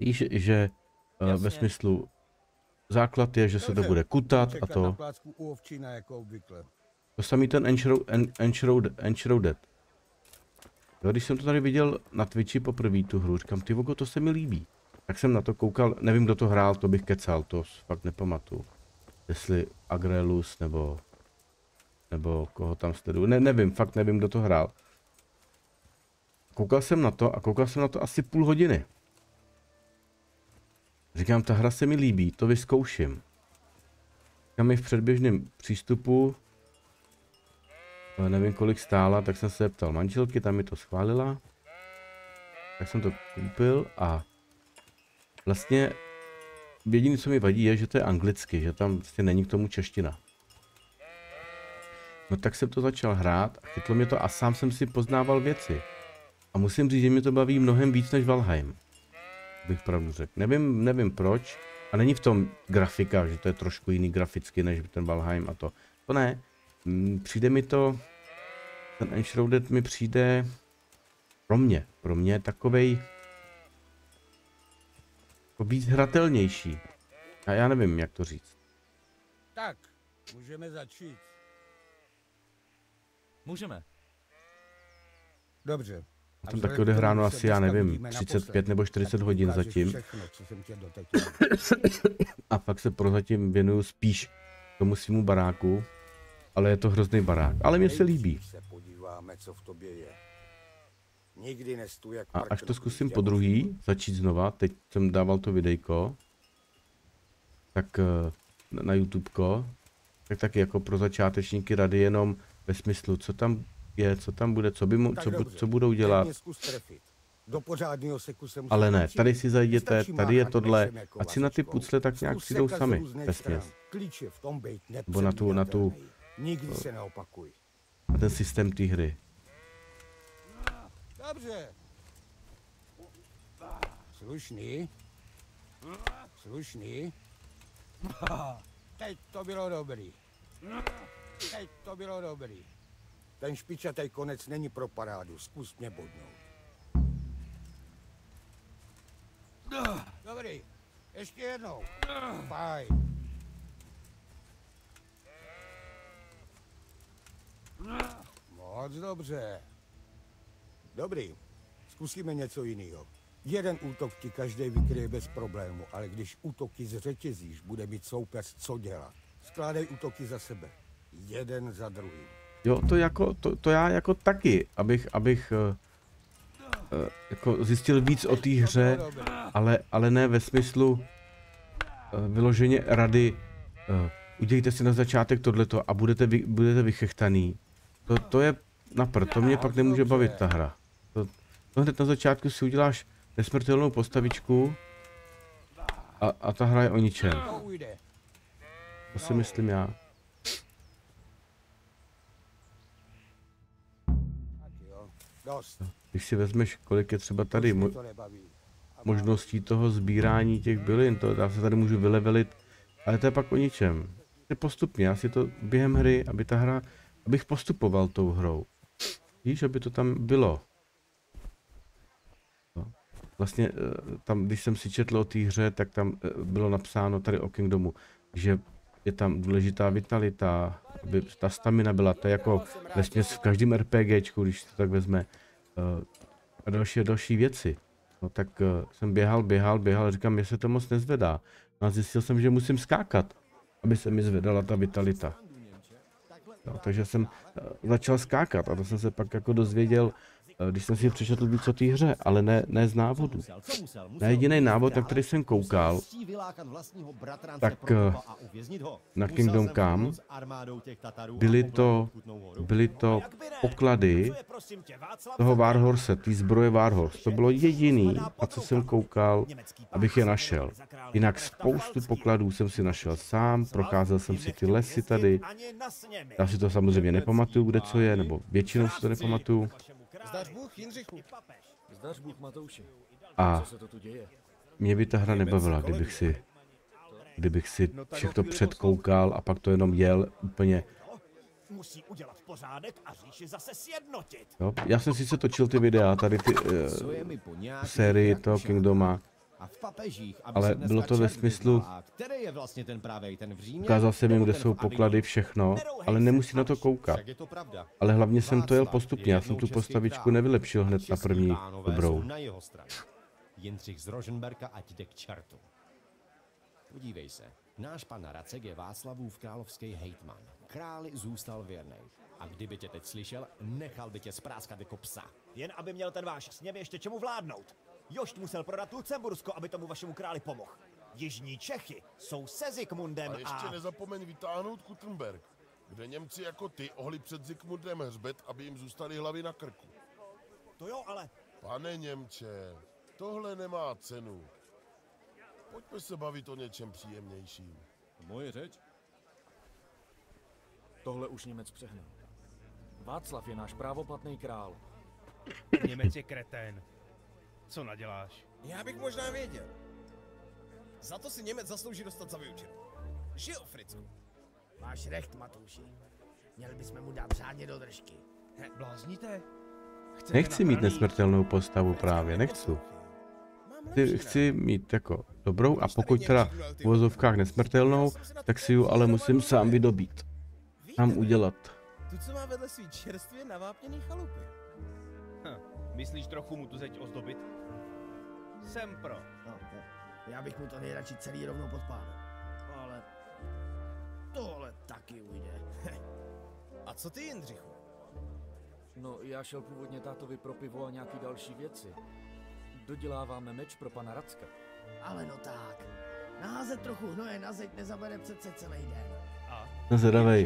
S2: Víš, že ve
S5: Jasně.
S2: smyslu základ je, že se to bude kutat a to. To samý ten Enshroud- En- Enshroud- Enshrouded. Jo, když jsem to tady viděl na Twitchi poprvé tu hru, říkám, ty vogo, to se mi líbí. Tak jsem na to koukal, nevím, kdo to hrál, to bych kecal, to fakt nepamatuju. Jestli Agrelus nebo nebo koho tam sleduju, ne, nevím, fakt nevím, kdo to hrál. Koukal jsem na to a koukal jsem na to asi půl hodiny. Říkám, ta hra se mi líbí, to vyzkouším. Říkám mi v předběžném přístupu, nevím kolik stála, tak jsem se ptal manželky, tam mi to schválila. Tak jsem to koupil a vlastně jediné, co mi vadí, je, že to je anglicky, že tam vlastně není k tomu čeština. No tak jsem to začal hrát a chytlo mě to a sám jsem si poznával věci. A musím říct, že mě to baví mnohem víc než Valheim. Bych pravdu řekl. Nevím, nevím proč. A není v tom grafika, že to je trošku jiný graficky než ten Valheim a to. To ne. Mm, Přijde mi to, ten Enshrouded mi přijde pro mě, pro mě takovej jako víc hratelnější. A já nevím, jak to říct.
S7: Tak, můžeme začít.
S5: Můžeme.
S7: Dobře.
S2: A tam taky odehráno asi, já nevím,
S7: vidíme
S2: 35
S7: naposled,
S2: nebo 40
S7: tak
S2: hodin zatím.
S7: Všechno, co jsem tě doteď
S2: A fakt se prozatím věnuju spíš tomu svýmu baráku. Ale je to hrozný barák. Ale mně se líbí. A až to zkusím po druhý, začít znova, teď jsem dával to videjko, tak eh, na- YouTubeko, tak taky jako pro začátečníky rady jenom ve smyslu, co tam je, co tam bude, co, by mu, co,
S7: dobře,
S2: co budou dělat.
S7: mě. Do se
S2: Ale ne, tady si zajděte, tady je tohle,
S7: jako
S2: ať si na ty pucle tak nějak přijdou sami,
S7: různých
S2: vesměs.
S7: stran. Klíč je v tom být
S2: Nebo na tu- na tu-.
S7: Nikdy se neopakuj.
S2: A ten systém té hry.
S7: Dobře. Slušný. Slušný. Teď to bylo dobrý. Teď to bylo dobrý. Ten špičatý konec není pro parádu. Zkus mě bodnout. Dobrý. Ještě jednou. Fajn. Moc dobře. Dobrý. Zkusíme něco jiného. Jeden útok ti každý vykryje bez problému, ale když útoky zřetězíš, bude mít soupeř co dělat. Skládej útoky za sebe. Jeden za druhým.
S2: Jo, to jako, to, to já jako taky, abych, abych uh, jako zjistil víc o té hře, ale, ale ne ve smyslu uh, vyloženě rady, uh, udělejte si na začátek tohleto a budete, vy, budete vychechtaný. To, to je na to mě pak nemůže bavit ta hra. To, to hned na začátku si uděláš nesmrtelnou postavičku a, a ta hra je o ničem.
S7: To
S2: si myslím já. Když si vezmeš, kolik je třeba tady mo- možností toho sbírání těch bylin, to já se tady můžu vylevelit, ale to je pak o ničem. Je postupně, já si to během hry, aby ta hra, abych postupoval tou hrou. Víš, aby to tam bylo. No. Vlastně eh, tam, když jsem si četl o té hře, tak tam eh, bylo napsáno tady o Kingdomu, že je tam důležitá vitalita, aby ta stamina byla, to je jako vlastně v každém RPGčku, když to tak vezme, eh, a další a další věci. No tak jsem běhal, běhal, běhal, říkám, mě se to moc nezvedá. No a zjistil jsem, že musím skákat, aby se mi zvedala ta vitalita. No, takže jsem uh, začal skákat a to jsem se pak jako dozvěděl, když jsem si přečetl víc o té hře, ale ne, ne z návodu. Na jediný návod, na který jsem koukal, tak, eh, na Kingdom Come byly to, byly to poklady toho Warhorse, té zbroje Warhorse. To bylo jediný, na co jsem koukal, abych je našel. Jinak spoustu pokladů jsem si našel sám, procházel jsem si ty lesy tady. Já si to samozřejmě nepamatuju, kde co je, nebo většinou si to nepamatuju.
S6: Zdař Bůh, Jindřichu.
S5: Zdař Bůh Matouši.
S2: A
S5: Co se to tu děje?
S2: mě by ta hra nebavila, kdybych si, kdybych si všechno předkoukal a pak to jenom jel úplně.
S8: Musí udělat pořádek a říši zase sjednotit.
S2: Jo? Já jsem sice točil ty videa, tady ty uh, sérii
S9: jak
S2: toho. Kingdoma,
S9: A v papežích, aby
S2: Ale bylo to ve smyslu-
S9: který je vlastně ten pravý, ten v Římě?
S2: ukázal jsem jim, kde jsou poklady, všechno, ale nemusí na to koukat.
S9: Však je to pravda.
S2: Ale hlavně jsem to jel postupně, já jsem tu postavičku
S9: král.
S2: nevylepšil hned na první dobrou.
S9: Jindřich z Roženberka ať jde k čertu. Podívej se, náš pan Racek je Václavův královský hejtman. Králi zůstal věrný. A kdyby tě teď slyšel, nechal by tě spráskat jako psa.
S8: Jen aby měl ten váš sněm ještě čemu vládnout. Jošt musel prodat Lucembursko, aby tomu vašemu králi pomohl. Jižní Čechy jsou se Zikmundem
S10: A ještě
S8: a...
S10: nezapomeň vytáhnout Kutenberg, kde Němci jako ty ohli před Zikmundem hřbet, aby jim zůstaly hlavy na krku.
S8: To jo, ale
S10: Pane Němče, tohle nemá cenu. Pojďme se bavit o něčem příjemnějším.
S9: Moje řeč?
S5: Tohle už Němec přehnal. Václav je náš právoplatný král.
S11: Němec je kretén. Co naděláš?
S6: Já bych možná věděl. Za to si Němec zaslouží dostat za vyučenou. Žil, Fricku.
S12: Máš recht, Matouši. Měli bychom mu dát řádně do držky.
S11: He, blázníte? Chcete
S2: Nechci mít nesmrtelnou postavu právě, nechci. Chci, chci mít jako dobrou a pokud teda v vozovkách nesmrtelnou, tak si ji ale musím sám vydobít. Sám udělat.
S6: Tu, co má vedle svý čerstvě navápněný chalupy.
S11: Hm, myslíš trochu mu tu zeď ozdobit? Jsem pro.
S12: No, já bych mu to nejradši celý rovnou podpálil. Ale tohle taky ujde.
S6: A co ty, Jindřichu?
S5: No, já šel původně tátovi pro pivo a nějaký další věci. Doděláváme meč pro pana Racka.
S12: Ale no tak. Naházet trochu hnoje na zeď nezabere přece celý den.
S11: A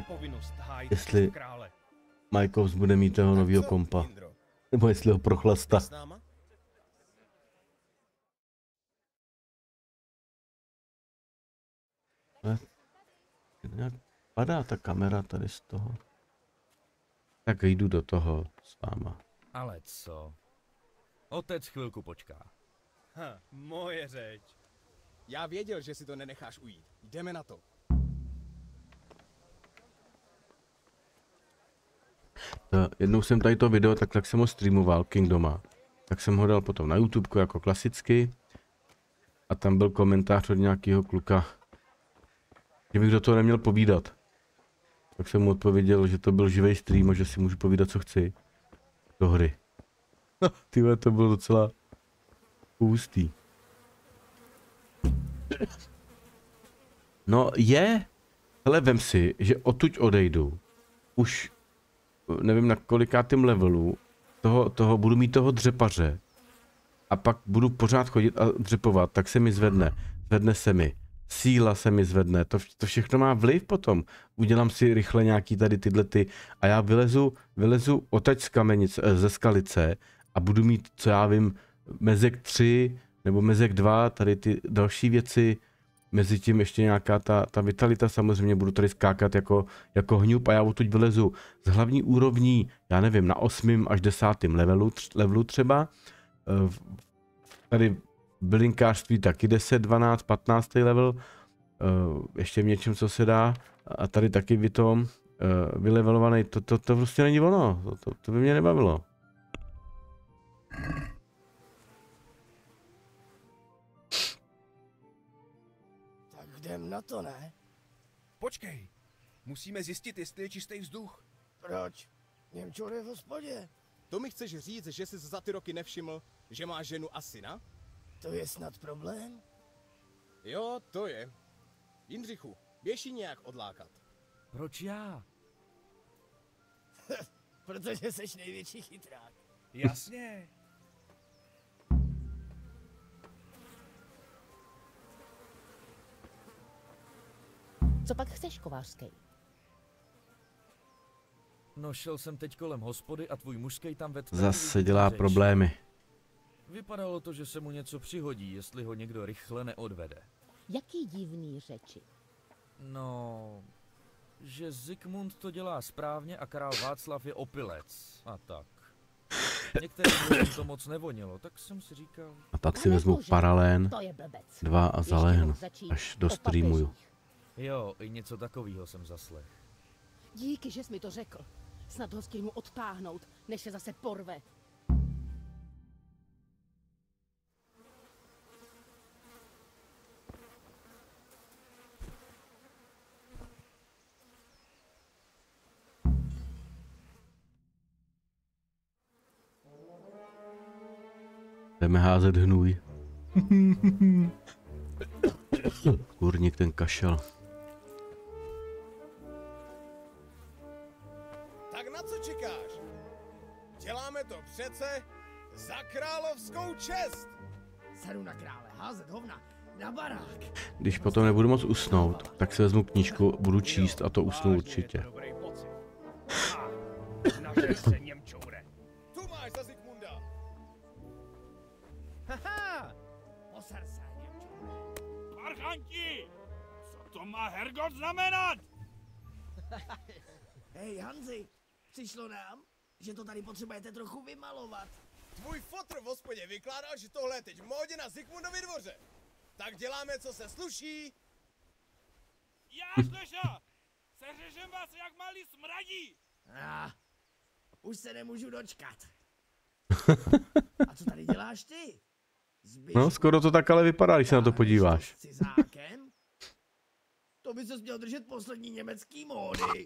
S11: povinnost hájit
S2: jestli
S11: krále.
S2: Majkos bude mít toho novýho
S6: co,
S2: kompa.
S6: Jindro?
S2: Nebo jestli ho prochlasta.
S6: S náma?
S2: Nějak padá ta kamera tady z toho. Tak jdu do toho s váma.
S5: Ale co? Otec chvilku počká.
S11: Hm, moje řeč.
S6: Já věděl, že si to nenecháš ujít. Jdeme na to.
S2: To, jednou jsem tady to video, tak, tak jsem ho streamoval, Kingdoma. Tak jsem ho dal potom na YouTube jako klasicky. a tam byl komentář od nějakého kluka, že bych do toho neměl povídat. Tak jsem mu odpověděl, že to byl živý stream a že si můžu povídat, co chci. Do hry. No, tyhle, to bylo docela hustý. No je, ale vem si, že odtuď odejdu. Už nevím na kolikátém levelu toho, toho, budu mít toho dřepaře a pak budu pořád chodit a dřepovat, tak se mi zvedne. Zvedne se mi. Síla se mi zvedne. To, to všechno má vliv potom. Udělám si rychle nějaký tady tyhle ty a já vylezu, vylezu otač z kamenic, eh, ze skalice a budu mít, co já vím, mezek 3 nebo mezek 2, tady ty další věci, mezi tím ještě nějaká ta, ta vitalita, samozřejmě budu tady skákat jako, jako hňup a já odtud vylezu z hlavní úrovní, já nevím, na 8. až 10. levelu, tř, levelu třeba, Eh, tady bylinkářství taky 10, 12, 15. level, eh, ještě v něčem, co se dá, a tady taky vy tom eh, vylevelovaný, to, to, to prostě není ono, to, to, to by mě nebavilo.
S12: Tak jdem na to, ne?
S11: Počkej, musíme zjistit, jestli je čistý vzduch.
S12: Proč? Němčur je v hospodě.
S13: To mi chceš říct, že jsi za ty roky nevšiml, že má ženu a syna?
S12: To je snad problém?
S13: Jo, to je. Jindřichu, běž ji nějak odlákat.
S5: Proč já?
S12: Protože jsi největší chytrák.
S11: Jasně.
S14: Co pak chceš, Kovářský?
S5: No šel jsem teď kolem hospody a tvůj mužský tam ve
S2: Zase dělá problémy.
S5: Vypadalo to, že se mu něco přihodí, jestli ho někdo rychle neodvede.
S14: Jaký divný řeči?
S5: No, že Zikmund to dělá správně a král Václav je opilec a tak. Některým lidem to moc nevonilo, tak jsem si říkal...
S2: A pak si vezmu paralén, dva a zalehnu, až
S14: o
S2: dostreamuju.
S5: Jo, i něco takového jsem zaslech.
S14: Díky, že jsi mi to řekl. Snad ho stihnu odtáhnout, než se zase porve.
S2: Jdeme házet hnůj. Kurník ten kašel.
S13: Tak na co čekáš? Děláme to přece za královskou čest!
S12: Seru na krále, házet hovna, na barák.
S2: Když potom nebudu moc usnout, tak si vezmu knížku, budu číst a to usnu určitě.
S11: Nažer se.
S15: Archanti! Co to má Hergot znamenat?
S12: Hej, Hanzi, přišlo nám, že to tady potřebujete trochu vymalovat.
S13: Tvůj fotr v hospodě vykládal, že tohle je teď v módě na Zikmundovi dvoře. Tak děláme, co se sluší.
S15: Já slyšel! Seřežem vás jak malý smradí!
S12: Ah, už se nemůžu dočkat. A co tady děláš ty?
S2: No, skoro to tak ale vypadá, když se na to podíváš.
S12: To by se měl držet poslední německý módy.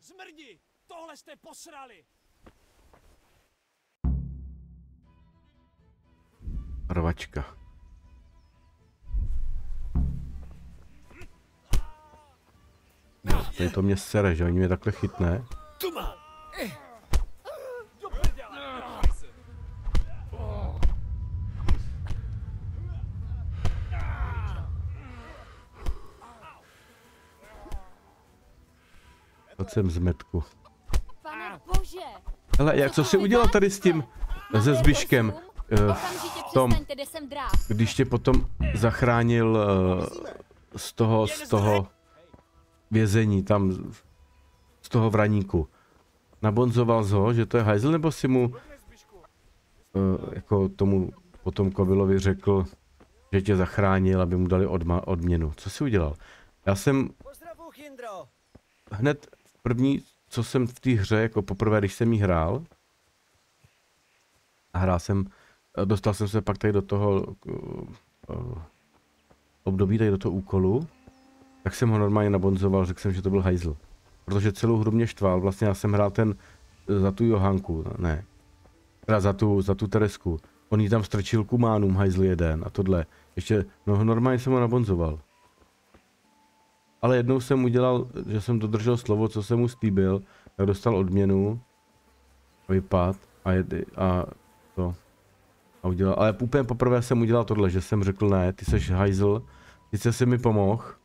S15: Zmrdi! Tohle jste posrali!
S2: Rvačka. No, tady to mě sere, že oni mě takhle chytne. Pojď sem zmetku.
S14: Pane bože!
S2: Hele, jak, co jsi udělal tady s tím, se Zbyškem? eh, v tom, když tě potom zachránil eh, z toho, z toho vězení, tam z- z toho vraníku. Nabonzoval jsi ho, že to je hajzl, nebo si mu eh, jako tomu potomkovilovi řekl, že tě zachránil, aby mu dali odma, odměnu. Co jsi udělal? Já jsem hned v první co jsem v té hře, jako poprvé, když jsem jí hrál, a hrál jsem, dostal jsem se pak tady do toho uh, období, tady do toho úkolu, tak jsem ho normálně nabonzoval, řekl jsem, že to byl hajzl. Protože celou hru mě štval, vlastně já jsem hrál ten za tu Johanku, ne, teda za tu, za tu Teresku. On jí tam strčil kumánům hajzl jeden a tohle. Ještě, no normálně jsem ho nabonzoval. Ale jednou jsem udělal, že jsem dodržel slovo, co jsem mu slíbil, tak dostal odměnu, vypad a, jedy, a to. A udělal, ale úplně poprvé jsem udělal tohle, že jsem řekl ne, ty seš hajzl, ty jsi mi pomohl,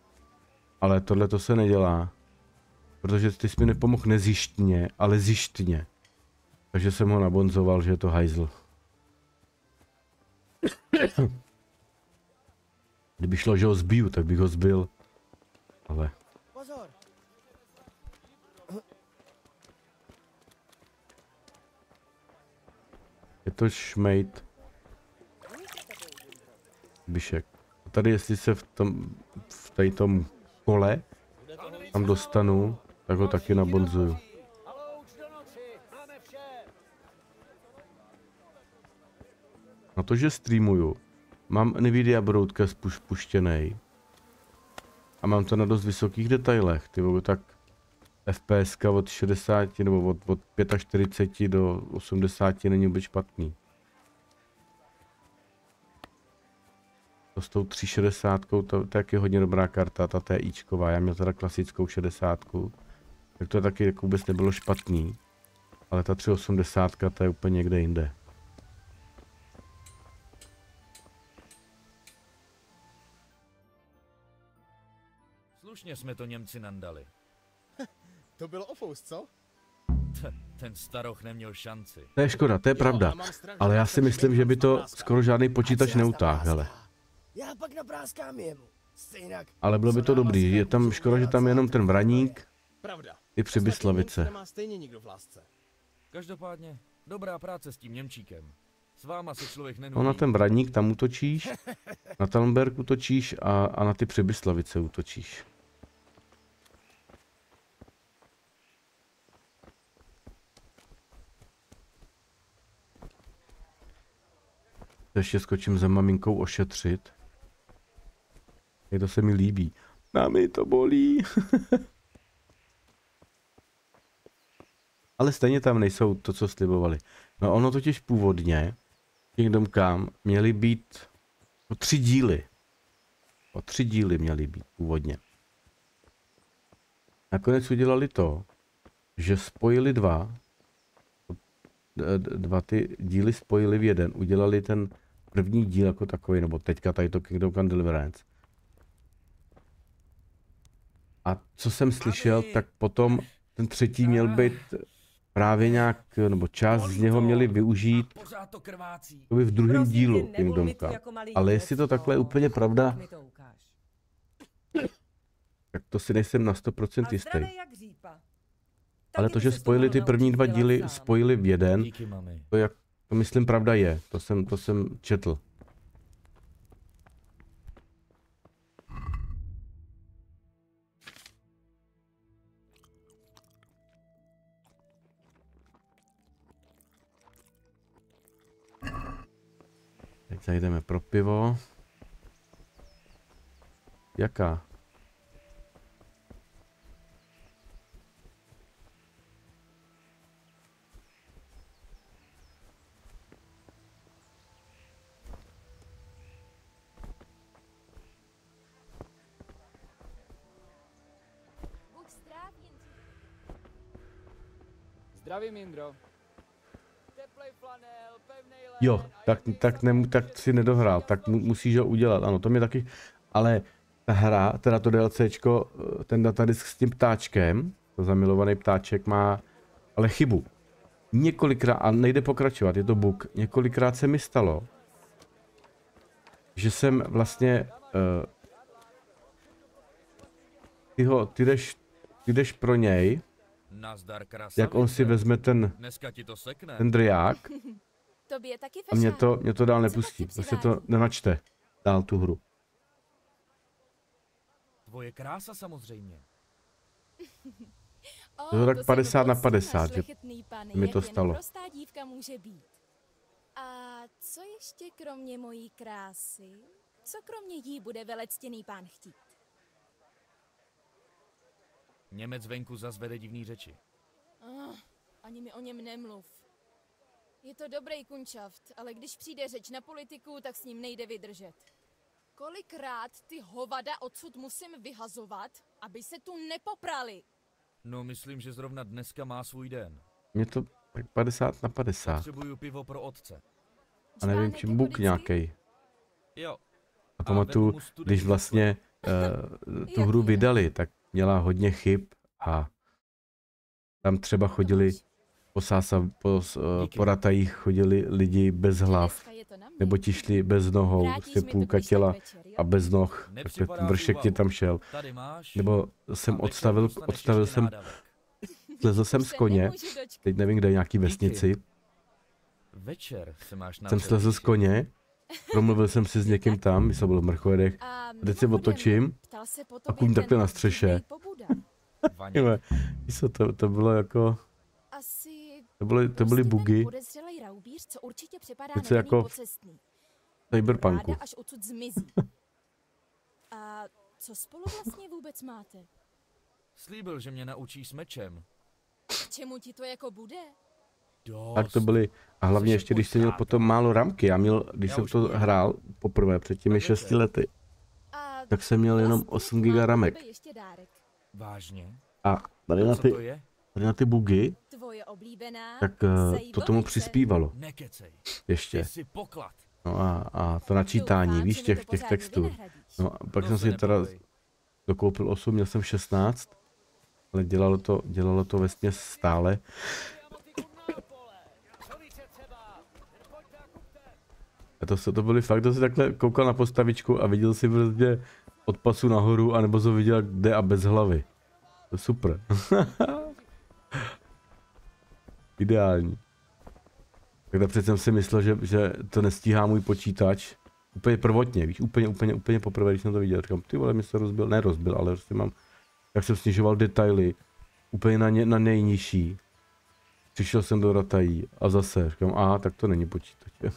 S2: ale tohle to se nedělá. Protože ty jsi mi nepomohl nezjištně, ale zjištně. Takže jsem ho nabonzoval, že je to hajzl. Kdyby šlo, že ho zbiju, tak bych ho zbil. Ale...
S12: Pozor!
S2: Je to šmejt. Bišek. A tady jestli se v tom, v tady tom kole tam dostanu, tak ho taky nabonzuju. Na to, že streamuju, mám Nvidia Broadcast puš puštěný a mám to na dost vysokých detailech, ty tak FPS od 60 nebo od, od 45 do 80 není vůbec špatný. To s tou 360, to, to je taky hodně dobrá karta, ta TIčková, já měl teda klasickou 60, tak to taky jako vůbec nebylo špatný. Ale ta 380 to je úplně někde jinde.
S5: Slušně jsme to Němci nandali.
S13: To byl ofous, co?
S5: Ten staroch neměl šanci.
S2: To je škoda, to je pravda. Ale já si myslím, že by to skoro žádný počítač neutáhl, hele.
S12: Já pak napráskám jemu. Stejnak.
S2: Ale bylo by to dobrý, je tam škoda, že tam je jenom ten vraník,
S13: Pravda.
S2: i přibyslavice.
S13: Nemá stejně nikdo v lásce.
S5: Každopádně, dobrá práce s tím Němčíkem. S váma se člověk nenudí.
S2: No na ten vraník tam útočíš, na Talmberg útočíš a, a na ty přibyslavice útočíš. Ještě skočím za maminkou ošetřit. Jak to se mi líbí. Mami, to bolí. Ale stejně tam nejsou to, co slibovali. No ono totiž původně Kingdom Come měly být o tři díly. O tři díly měly být původně. Nakonec udělali to, že spojili dva, dva ty díly spojili v jeden. Udělali ten první díl jako takový, nebo teďka tady to Kingdom Come Deliverance. A co jsem slyšel, tak potom ten třetí měl být právě nějak, nebo část z něho měli využít
S5: to krvácí.
S2: jakoby v druhém dílu
S3: neboj
S2: Kingdom
S3: mi tu
S2: Come.
S3: jako
S2: Ale jestli to takhle je úplně pravda, tak to si nejsem na 100%
S3: A
S2: jistý. Ale to, že spojili ty první dva díly, spojili v jeden, to jak, to myslím pravda je. To jsem, to jsem četl. Teď zajdeme pro pivo. Jaká?
S16: Zdravím, Indro.
S2: Jo, tak, tak, nem, tak si nedohrál, tak mu, musíš ho udělat, ano, to mě taky, ale ta hra, teda to DLCčko, eh, ten datadisk s tím ptáčkem, to zamilovaný ptáček má ale chybu. Několikrát, a nejde pokračovat, je to bug, několikrát se mi stalo, že jsem vlastně, uh, ty, ho, ty, jdeš, ty jdeš pro něj, jak on si vezme ten, ten driák, a mě to, mě to dál nepustí, prostě to
S17: přivádí?
S2: nenačte dál tu hru.
S5: Tvoje krása samozřejmě.
S2: To je tak
S17: se
S2: 50 na
S17: moc
S2: 50, že mi to stalo.
S17: dívka může být. A co ještě kromě mojí krásy? Co kromě jí bude velectěný pán chtít?
S5: Němec venku zas vede divný řeči.
S17: Oh, ani mi o něm nemluv. Je to dobrý kunčaft, ale když přijde řeč na politiku, tak s ním nejde vydržet. Kolikrát ty hovada odsud musím vyhazovat, aby se tu nepoprali?
S5: No, myslím, že zrovna dneska má svůj den.
S2: Mě to tak 50 na 50.
S5: Potřebuju pivo pro otce.
S2: A nevím, čím buk nějaký.
S5: Jo.
S2: A pamatuju, když vlastně uh, tu hru vydali, tak měla hodně chyb a tam třeba chodili po, sása, po, uh, po ratajích chodili lidi bez hlav, nebo ti šli bez nohou, prostě půlka těla a bez noh, takže ten vršek ti tam šel. Nebo jsem odstavil, odstavil jsem, slezl jsem z koně, teď nevím kde, nějaký vesnici,
S5: Večer se máš na
S2: jsem slezl z koně, promluvil jsem si s někým tam, když jsem byl v Mrchovedech, a teď se otočím a kůň takhle na střeše. To, to bylo jako, to byly, to byly bugy,
S17: podezřelej raubíř, co určitě připadá
S2: něco jako v cyberpunku.
S17: Ráda až odsud zmizí. A co spolu vlastně vůbec máte?
S5: Slíbil, že mě naučí s mečem.
S17: K čemu ti to jako bude?
S5: Dost.
S2: Tak to byly, a hlavně ještě, když jsem měl potom málo ramky, já měl, když
S5: Já
S2: jsem to
S5: půjdu.
S2: hrál poprvé před těmi šesti lety, tak jsem měl jenom 8 giga ramek.
S17: Ještě dárek.
S5: Vážně?
S2: A tady na ty,
S5: to je?
S2: tady na ty bugy? Tak eh, to tomu přispívalo.
S5: Nekecej.
S2: Ještě. No a, a to načítání, víš, těch, těch textů. No a pak jsem
S5: se
S2: si teda dokoupil 8, měl jsem 16, ale dělalo to, dělalo to vlastně stále. A to, se- to byly fakt, to si takhle koukal na postavičku a viděl si prostě od pasu nahoru, anebo to viděl kde a bez hlavy. To je super. Ideální. Tak napřed jsem si myslel, že, že to nestíhá můj počítač. Úplně prvotně, víš, úplně, úplně, úplně poprvé, když jsem to viděl. Říkám, ty vole, mi se rozbil, ne rozbil, ale prostě mám, jak jsem snižoval detaily, úplně na, ně, na nejnižší. Přišel jsem do ratají a zase říkám, a tak to není počítač.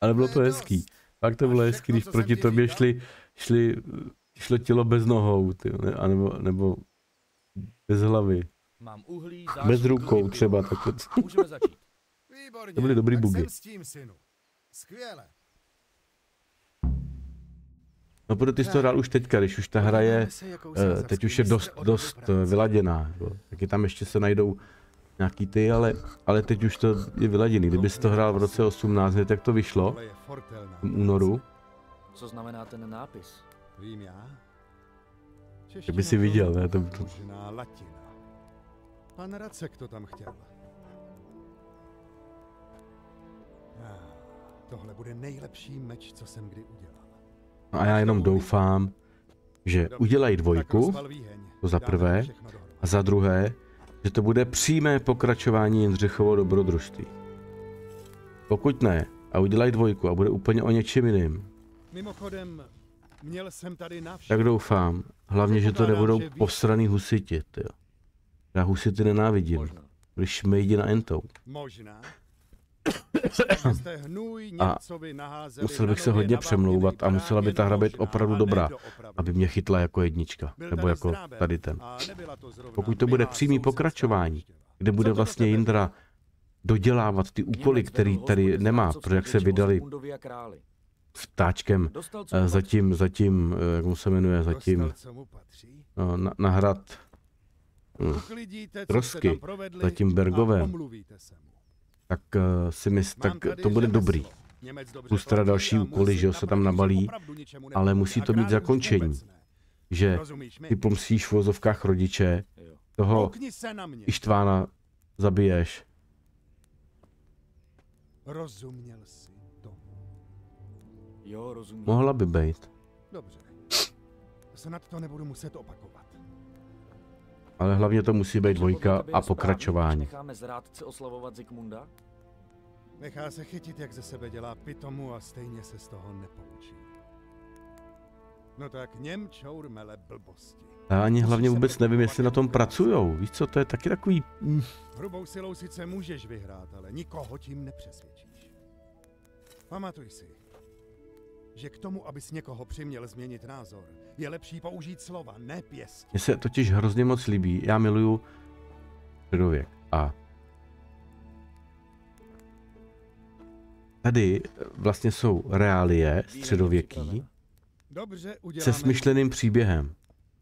S2: Ale bylo to hezký. Fakt to bylo hezký, když proti tobě šli, šli, šlo tělo bez nohou, ty, ne, anebo, nebo bez hlavy.
S5: Mám uhlí,
S2: Bez
S5: zásobu
S2: rukou třeba, takhle.
S5: Můžeme začít.
S4: Výborně,
S2: To byly dobrý
S4: tak
S2: bugy.
S4: s tím, synu. Skvěle.
S2: No protože ty jsi to hrál už teďka, když už ta hra je, eh, teď už je dost, dost eh, vyladěná, taky tam ještě se najdou nějaký ty, ale, ale teď už to je vyladěný. Kdyby jsi to hrál v roce 18, hned jak to vyšlo, v únoru,
S5: Co znamená ten nápis?
S4: Vím já.
S2: tak by si viděl, ne? To, to,
S4: Možná latina. Pan Racek to tam chtěl. Ah, Tohle bude nejlepší meč, co jsem kdy udělal.
S2: no a já jenom doufám, že udělají dvojku, to za prvé, a za druhé, že to bude přímé pokračování Jindřichovo dobrodružství. Pokud ne, a udělají dvojku a bude úplně o něčem jiným,
S4: Mimochodem, měl jsem tady návštěvu.
S2: tak doufám, hlavně, že to nebudou posraný husiti, tyjo. Já husity nenávidím. Když šmejdi na entou.
S4: Možná.
S2: A musel bych se hodně přemlouvat a musela by ta hra být
S4: možná,
S2: opravdu dobrá, aby mě chytla jako jednička, nebo jako tady ten. Pokud to bude přímý pokračování, kde bude vlastně Jindra dodělávat ty úkoly, který tady nemá, protože jak se vydali. S ptáčkem
S5: Dostal, co
S2: eh, zatím, zatím, eh, jak mu se jmenuje, zatím
S4: Dostal, mu
S2: no, na, na hrad hm,
S4: jste
S2: Trosky,
S4: tam provedli
S2: zatím
S4: mu.
S2: tak uh, si mysl,
S4: Mám
S2: tak to bude
S4: řemeslo.
S2: dobrý.
S4: Platí
S2: další úkoly, že jo, se tam nabalí, ale musí to mít zakončení. Že ty pomstíš v vozovkách rodiče, toho. Ištvána zabiješ.
S4: Rozuměl jsi.
S5: Jo, rozumím.
S2: Mohla by být,
S4: Dobře. Snad to nebudu muset opakovat.
S2: ale hlavně to musí být dvojka a pokračování.
S5: necháme zrádce oslavovat Zikmunda?
S4: Nechá se chytit, jak ze sebe dělá pitomu a stejně se z toho nepoučí. No tak něm čour mele blbosti.
S2: Já ani hlavně vůbec nevím, jestli na tom pracujou. Víš co, to je taky takový...
S4: Hrubou silou sice můžeš vyhrát, ale nikoho tím nepřesvědčíš. Pamatuj si, že k tomu, abys někoho přiměl změnit názor, je lepší použít slova, ne pěstí.
S2: Mně se totiž hrozně moc líbí. Já miluju středověk. A tady vlastně jsou reálie středověký
S4: Dobře,
S2: se smyšleným příběhem.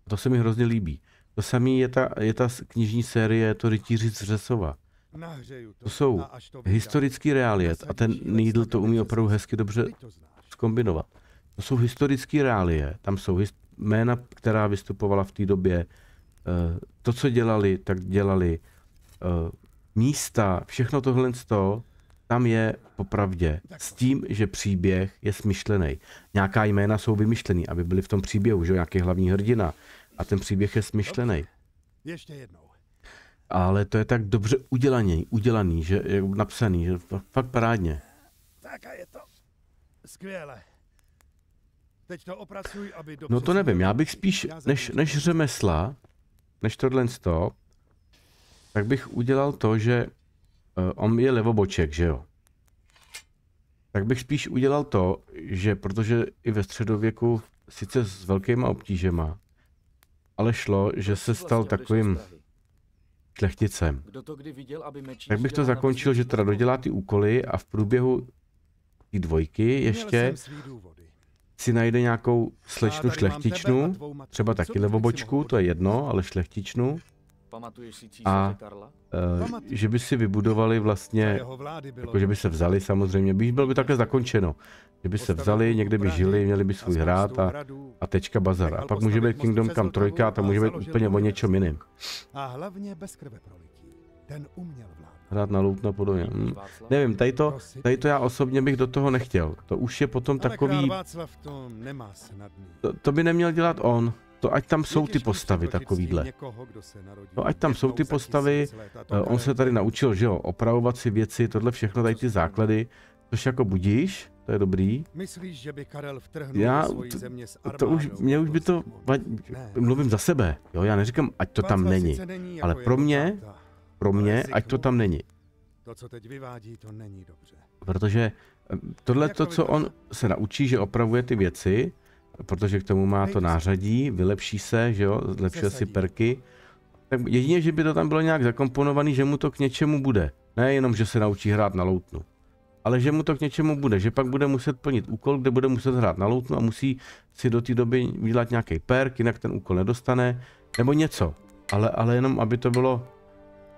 S2: To se mi hrozně líbí. To samý je ta, je ta knižní série To rytíři z Řesova.
S4: To.
S2: To jsou historický reálie a ten Needle to umí opravdu hezky dobře zkombinovat. To jsou historické reálie, tam jsou his- jména, která vystupovala v té době, eh, to, co dělali, tak dělali, eh, místa, všechno tohle z toho, tam je popravdě s tím, že příběh je smyšlený. Nějaká jména jsou vymyšlený, aby byly v tom příběhu, že nějaký hlavní hrdina. A ten příběh je smyšlený.
S4: Ještě jednou.
S2: Ale to je tak dobře udělaný, udělaný, že je napsaný, že fa- fakt parádně.
S4: Tak a je to. Skvěle. Teď to opracuj, aby dobře
S2: No to nevím, já bych spíš, než, než řemesla, než tohle to, tak bych udělal to, že uh, on je levoboček, že jo? Tak bych spíš udělal to, že protože i ve středověku, sice s velkýma obtížema, ale šlo, že se stal takovým šlechticem.
S18: Kdo to kdy viděl, aby mečíš
S2: Tak bych to zakončil, že teda dodělá ty úkoly a v průběhu té dvojky ještě si najde nějakou slečnu šlechtičnu, třeba taky levobočku, to je jedno, ale šlechtičnu.
S18: Pamatuješ si císaře
S2: A eh, že by si vybudovali vlastně, jako že by se vzali samozřejmě, by bylo by takhle zakončeno. Že by se vzali, někde by žili, měli by svůj hrad a, a tečka bazar. A pak může být Kingdom Come trojka a to může být úplně o něčem jiném.
S4: A hlavně bez krve prolití. Ten uměl vládnout.
S2: Hrát na lout na podobně. Hm. Nevím, tady to, tady to já osobně bych do toho nechtěl. To už je potom takový,
S4: to
S2: to, to by neměl dělat on. To ať tam jsou ty
S4: těžký
S2: postavy takovýhle. No ať tam jsou ty postavy, eh, on se tady naučil, že jo, opravovat si věci, tohle všechno, tady ty základy, což jako budíš, to je dobrý.
S4: Myslíš, že by Karel vtrhnul
S2: Já, to,
S4: země s
S2: to už, mě už by to, mluvím za sebe, jo, já neříkám, ať to tam není, ale
S4: jako
S2: pro mě, pro mě, ať to tam není.
S4: To, co teď vyvádí, to není dobře.
S2: Protože tohle to, co on se naučí, že opravuje ty věci, protože k tomu má to nářadí, vylepší se, že jo, zlepšuje si perky, tak jedině, že by to tam bylo nějak zakomponovaný, že mu to k něčemu bude. Ne jenom, že se naučí hrát na loutnu. Ale že mu to k něčemu bude, že pak bude muset plnit úkol, kde bude muset hrát na loutnu a musí si do té doby vydělat nějaký perk, jinak ten úkol nedostane, nebo něco. Ale, ale jenom, aby to bylo,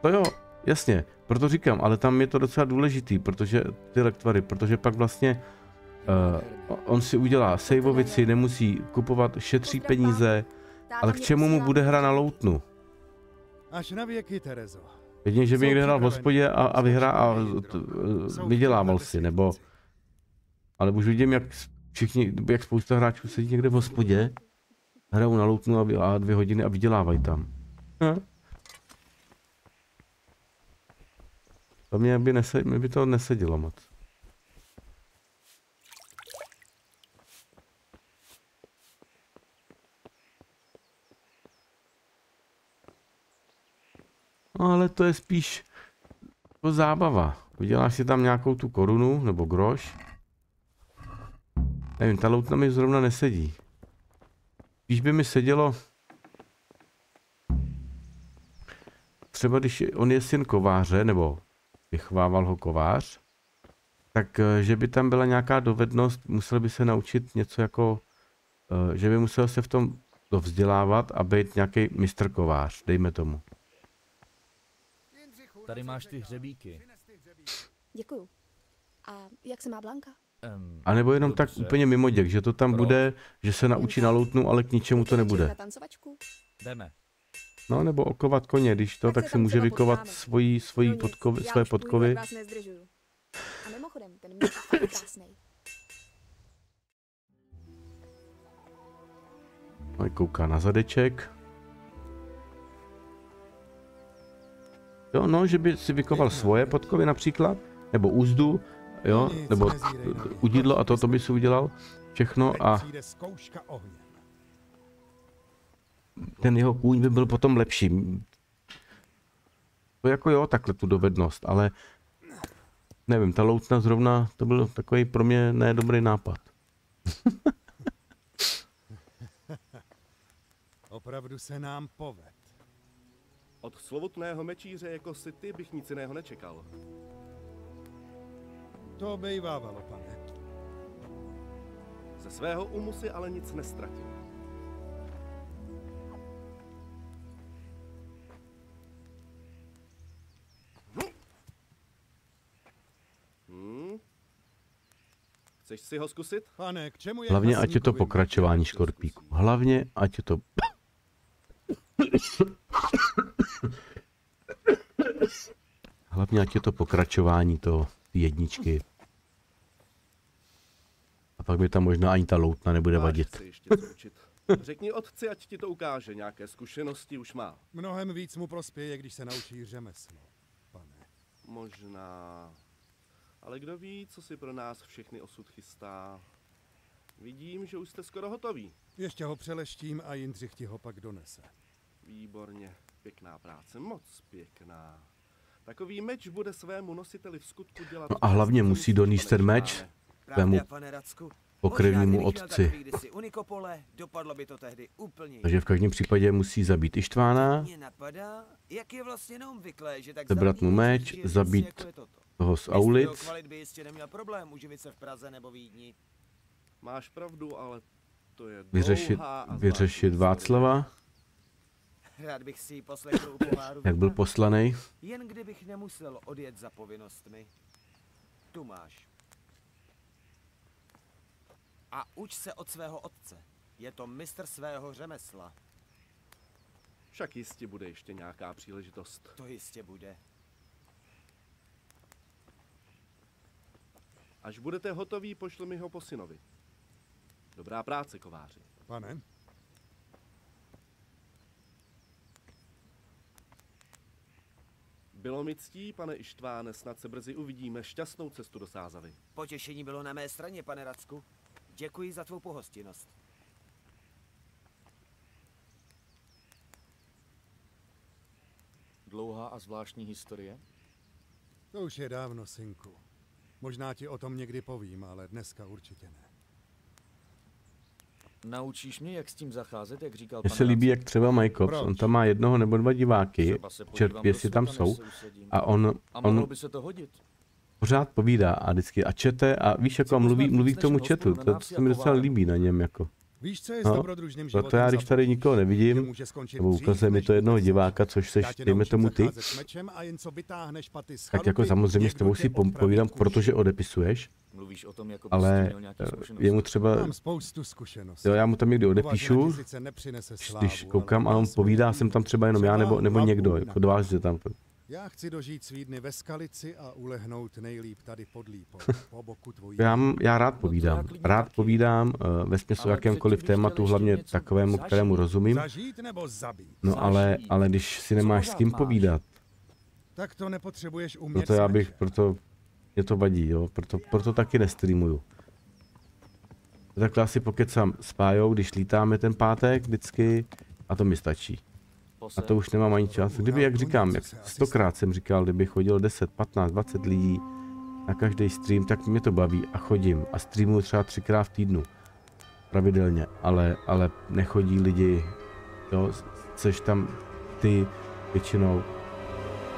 S2: to jo, jasně, proto říkám, ale tam je to docela důležitý, protože ty lektvary, protože pak vlastně uh, on si udělá saveovici, nemusí kupovat, šetří peníze, ale k čemu mu bude hra na loutnu?
S4: Až na věky, Terezo.
S2: Jedině, že by někde hrál v hospodě a, a vyhrá a t,
S4: Jsou
S2: vydělával si, nebo... Ale už vidím, jak všichni, jak spousta hráčů sedí někde v hospodě, hrajou na loutnu a dvě hodiny a vydělávají tam. Hm. To mě by, nese, mě by to nesedělo moc. No, ale to je spíš jako zábava. Vyděláš si tam nějakou tu korunu nebo groš. Nevím, ta loutna mi zrovna nesedí. Spíš by mi sedělo... Třeba když on je syn kováře, nebo vychovával ho kovář, tak eh, že by tam byla nějaká dovednost, musel by se naučit něco jako, eh, že by musel se v tom dovzdělávat a být nějaký mistr kovář, dejme tomu.
S5: Tady máš ty hřebíky.
S19: Děkuju. A jak se má Blanka?
S5: Um,
S2: A nebo jenom tak úplně mimo děk, že to tam bude, že se naučí na loutnu, ale k ničemu to
S19: Na
S2: nebude.
S19: tancovačku?
S5: Jdeme.
S2: No nebo okovat koně, když to, tak si může vykovat svoji, svoji
S19: No nic,
S2: podkovy, své podkovy.
S19: A mimochodem, ten je krásnej.
S2: No, kouká na zadeček. Jo, no, že by si vykoval svoje podkovy například. nebo úzdu, jo, nebo udidlo a to, to by si udělal všechno a
S4: Přijde zkouška ohně.
S2: Ten jeho kůň by byl potom lepší. To jako jo, takhle tu dovednost, ale nevím, ta loutna zrovna, to byl takový pro mě nedobrý nápad.
S4: Opravdu se nám poved.
S20: Od slovotného mečíře jako si ty bych nic jiného nečekal.
S4: To bejvávalo, pane.
S20: Ze svého umu si ale nic nestratil. Chceš si ho zkusit?
S4: Pane, k čemu je
S2: Hlavně ať je to pokračování škorpíku. Hlavně ať je to... Hlavně ať je to pokračování to jedničky. A pak by tam možná ani ta loutna nebude vadit.
S20: Řekni otci, ať ti to ukáže. Nějaké zkušenosti už má.
S4: Mnohem víc mu prospěje, když se naučí řemeslo.
S20: Možná. Ale kdo ví, co si pro nás všechny osud chystá. Vidím, že už jste skoro hotoví.
S4: Ještě ho přeleštím a Jindřich ti ho pak donese.
S20: Výborně. Pěkná práce, moc pěkná. Takový meč bude svému nositeli v skutku dělat...
S2: No a hlavně musí donést ten meč svému pokrevnímu otci.
S21: takový kdysi Unikopole, dopadlo by to tehdy úplně
S2: Takže v každém případě musí zabít Ištvána,
S21: vlastně neobvyklé, že tak
S2: sebrat mu meč, zabít
S21: jako.
S2: Toho z Aulic,
S21: by jistě neměl problém uživit se v Praze nebo Vídni.
S20: Máš pravdu, ale to je
S2: vyřešit, vyřešit Václava,
S21: Rád bych si poslechl u
S2: jak byl
S21: vína.
S2: poslanej.
S21: Jen kdybych nemusel odjet za povinnostmi. Tu máš. A uč se od svého otce. Je to mistr svého řemesla.
S20: Však jistě bude ještě nějaká příležitost.
S21: To jistě bude.
S20: Až budete hotoví, pošli mi ho po synovi. Dobrá práce, kováři.
S4: Pane?
S20: Bylo mi ctí, pane Ištváne, snad se brzy uvidíme šťastnou cestu do Sázavy.
S21: Potěšení bylo na mé straně, pane Racku. Děkuji za tvou pohostinnost.
S18: Dlouhá a zvláštní historie?
S4: To už je dávno, synku. Možná ti o tom někdy povím, ale dneska určitě ne.
S18: Naučíš mě, jak s tím zacházet, jak říkal
S2: Mně
S18: pan
S2: se líbí, jak třeba Majkops, on tam má jednoho nebo dva diváky,
S18: do
S2: si tam jsou, a on, on
S18: by se to hodit.
S2: pořád povídá a vždycky a čete a víš, jako mluví, mluví k tomu četu, to, to se mi docela líbí na něm, jako.
S4: Víš, co je s
S2: No,
S4: dobrodružným
S2: proto
S4: životem
S2: já, když tady nikoho nevidím, nebo ukazuje mi to jednoho diváka, což seš, dejme tomu ty,
S4: zacházet s mečem a jen co vytáhneš paty z
S2: tak jako samozřejmě s tebou si povídám,
S4: kůži.
S2: protože odepisuješ,
S18: Mluvíš o tom, jako
S2: ale eh,
S18: zkušenosti.
S2: jemu třeba,
S4: Mám spoustu zkušeností.
S2: jo, já mu tam někdy odepíšu, když koukám a on povídá, jsem tam třeba jenom já nebo, nebo někdo, jako dva, že tam.
S4: Já chci dožít svý dny ve Skalici a ulehnout nejlíp tady pod lípou, po boku tvojí.
S2: Já, já rád povídám, rád povídám uh, ve smyslu jakémkoliv tématu, hlavně takovému, kterému rozumím.
S4: Zažít nebo zabít?
S2: No ale, ale když si nemáš s kým povídat,
S4: Tak to nepotřebuješ umět
S2: proto já bych, proto mě to vadí, jo, proto, proto taky nestreamuju. Takhle asi pokecám s Pájou, když lítáme ten pátek vždycky a to mi stačí. A to už nemám ani čas. Kdyby, jak říkám, jak stokrát jsem říkal, kdyby chodil 10, 15, 20 lidí na každý stream, tak mě to baví a chodím a streamuju třeba třikrát v týdnu. Pravidelně, ale, ale nechodí lidi, jo, seš tam ty většinou.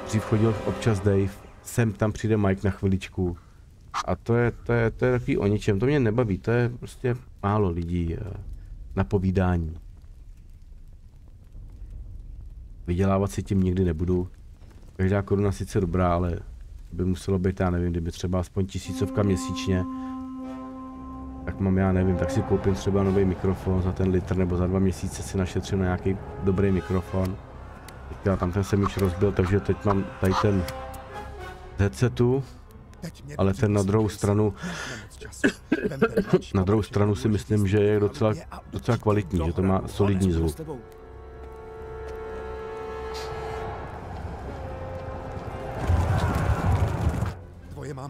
S2: Dřív chodil občas Dave, sem tam přijde Mike na chviličku. A to je, to je, to je takový o ničem, to mě nebaví, to je prostě málo lidí eh, na povídání. Vydělávat si tím nikdy nebudu. Každá koruna sice dobrá, ale by muselo být, já nevím, kdyby třeba aspoň tisícovka měsíčně, tak mám, já nevím, tak si koupím třeba nový mikrofon za ten litr, nebo za dva měsíce si našetřím na nějaký dobrý mikrofon. Teďka tam ten jsem již rozbil, takže teď mám tady ten z headsetu, ale ten na druhou stranu, na druhou stranu si myslím, že je docela, docela kvalitní, že to má solidní zvuk.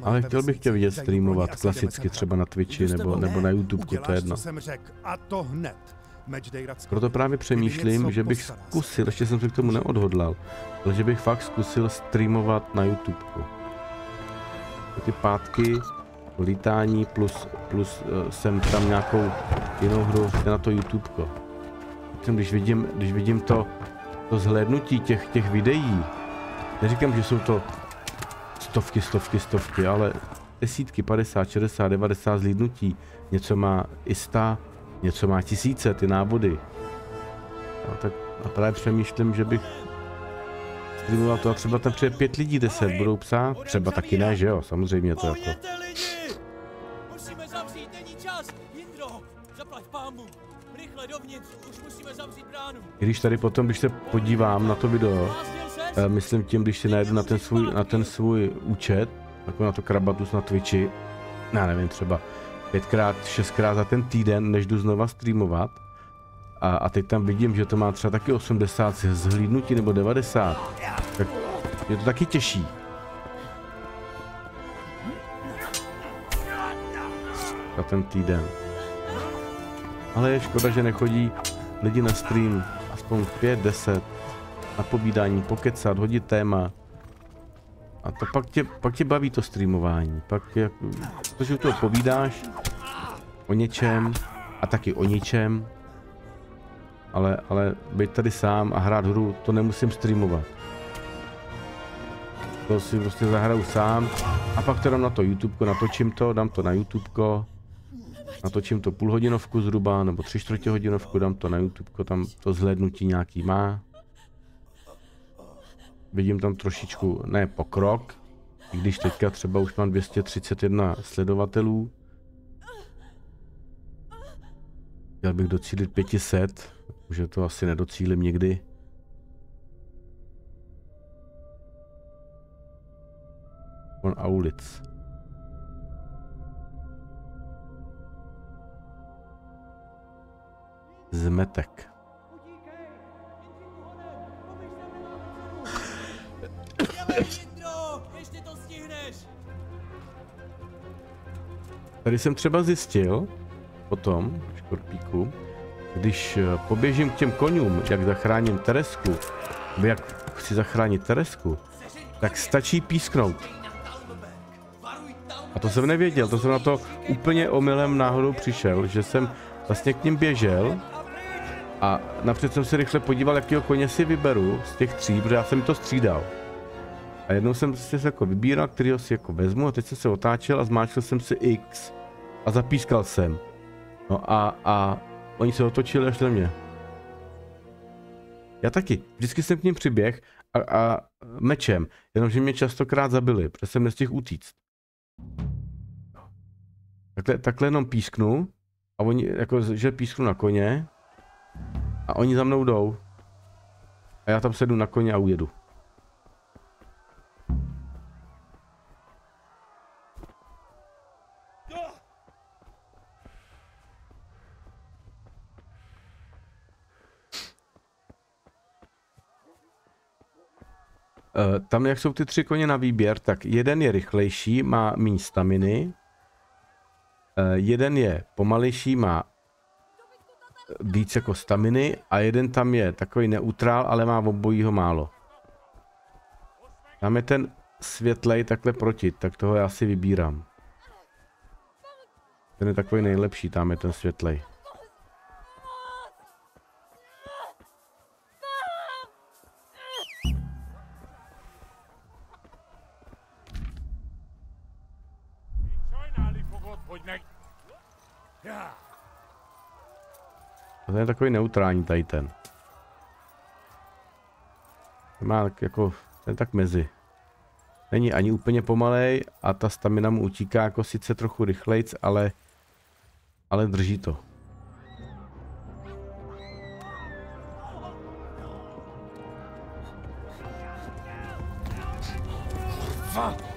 S2: Ale chtěl bych tě vidět streamovat klasicky třeba na Twitchi nebo, nebo na YouTube, to je jedno.
S4: a to hned.
S2: Proto právě přemýšlím, že bych zkusil, ještě jsem se k tomu neodhodlal, ale že bych fakt zkusil streamovat na YouTube. Ty pátky, lítání plus, plus uh, jsem tam nějakou jinou hru na to YouTube. Když vidím, když vidím to, to zhlédnutí těch, těch videí, neříkám, že jsou to stovky, stovky, stovky, ale desítky, 50, 60, 90 zhlídnutí. Něco má i 100, něco má tisíce, ty návody. No, tak a právě přemýšlím, že bych streamoval to a třeba tam přijde pět lidí, deset budou psát, třeba taky ne, že jo, samozřejmě to jako.
S6: Musíme zavřít, není čas! Jindro, zaplať pámbu! Rychle dovnitř, už musíme zavřít bránu!
S2: Když tady potom, když se podívám na to video, myslím tím, když si najdu na ten svůj, na ten svůj účet, jako na to krabatus na Twitchi, já nevím, třeba pětkrát, šestkrát za ten týden, než jdu znova streamovat, a, a teď tam vidím, že to má třeba taky 80 zhlídnutí nebo 90, tak je to taky těžší. Za ten týden. Ale je škoda, že nechodí lidi na stream aspoň 5-10 na povídání, pokecat, hodit téma. A to pak tě, pak tě baví to streamování. Pak je, protože u toho povídáš o něčem a taky o ničem. Ale, ale být tady sám a hrát hru, to nemusím streamovat. To si prostě zahraju sám a pak to dám na to YouTube, natočím to, dám to na YouTube, natočím to půlhodinovku zhruba, nebo tři čtvrtě hodinovku, dám to na YouTube, tam to zhlédnutí nějaký má. Vidím tam trošičku, ne pokrok, i když teďka třeba už mám 231 sledovatelů. Chtěl bych docílit 500, že to asi nedocílím nikdy. On Aulic. Zmetek. Tady jsem třeba zjistil, potom, škorpíku, když eh, poběžím k těm konňům, jak zachráním Teresku, jak chci zachránit Teresku, tak stačí písknout. A to jsem nevěděl, to jsem na to úplně omylem náhodou přišel, že jsem vlastně k ním běžel a napřed jsem se rychle podíval, jakýho koně si vyberu z těch tří, protože já jsem to střídal. A jednou jsem si jako vybíral, kterýho si jako vezmu a teď jsem se otáčel a zmáčkl jsem si X a zapískal jsem. No a, a oni se otočili až na mě. Já taky. Vždycky jsem k ním přiběh a, a mečem, jenomže mě častokrát zabili, protože jsem nestihl utíct. Takhle, takhle jenom písknu a oni, jako, že písknu na koně a oni za mnou jdou. A já tam sedu na koně a ujedu. Tam, jak jsou ty tři koně na výběr, tak jeden je rychlejší, má méně staminy. Uh, jeden je pomalejší, má víc jako staminy a jeden tam je takový neutrál, ale má obojího málo. Tam je ten světlej takhle proti, tak toho já si vybírám. Ten je takový nejlepší, tam je ten světlej. Ten je takový neutrální tady ten. Ten má tak jako, ten tak mezi. Není ani úplně pomalej a ta stamina mu utíká jako sice trochu rychlejc, ale, ale drží to.
S6: Fuck!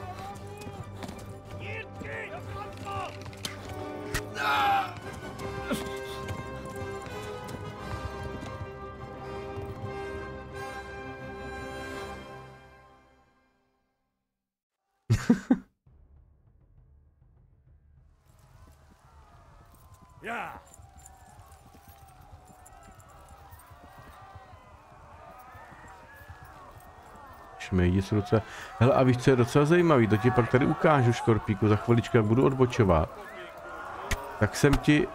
S2: Šmejdi se docela... Hele, a víš, co je docela zajímavý, to ti pak tady ukážu, Škorpíku, za chviličku, jak budu odbočovat. Tak jsem ti...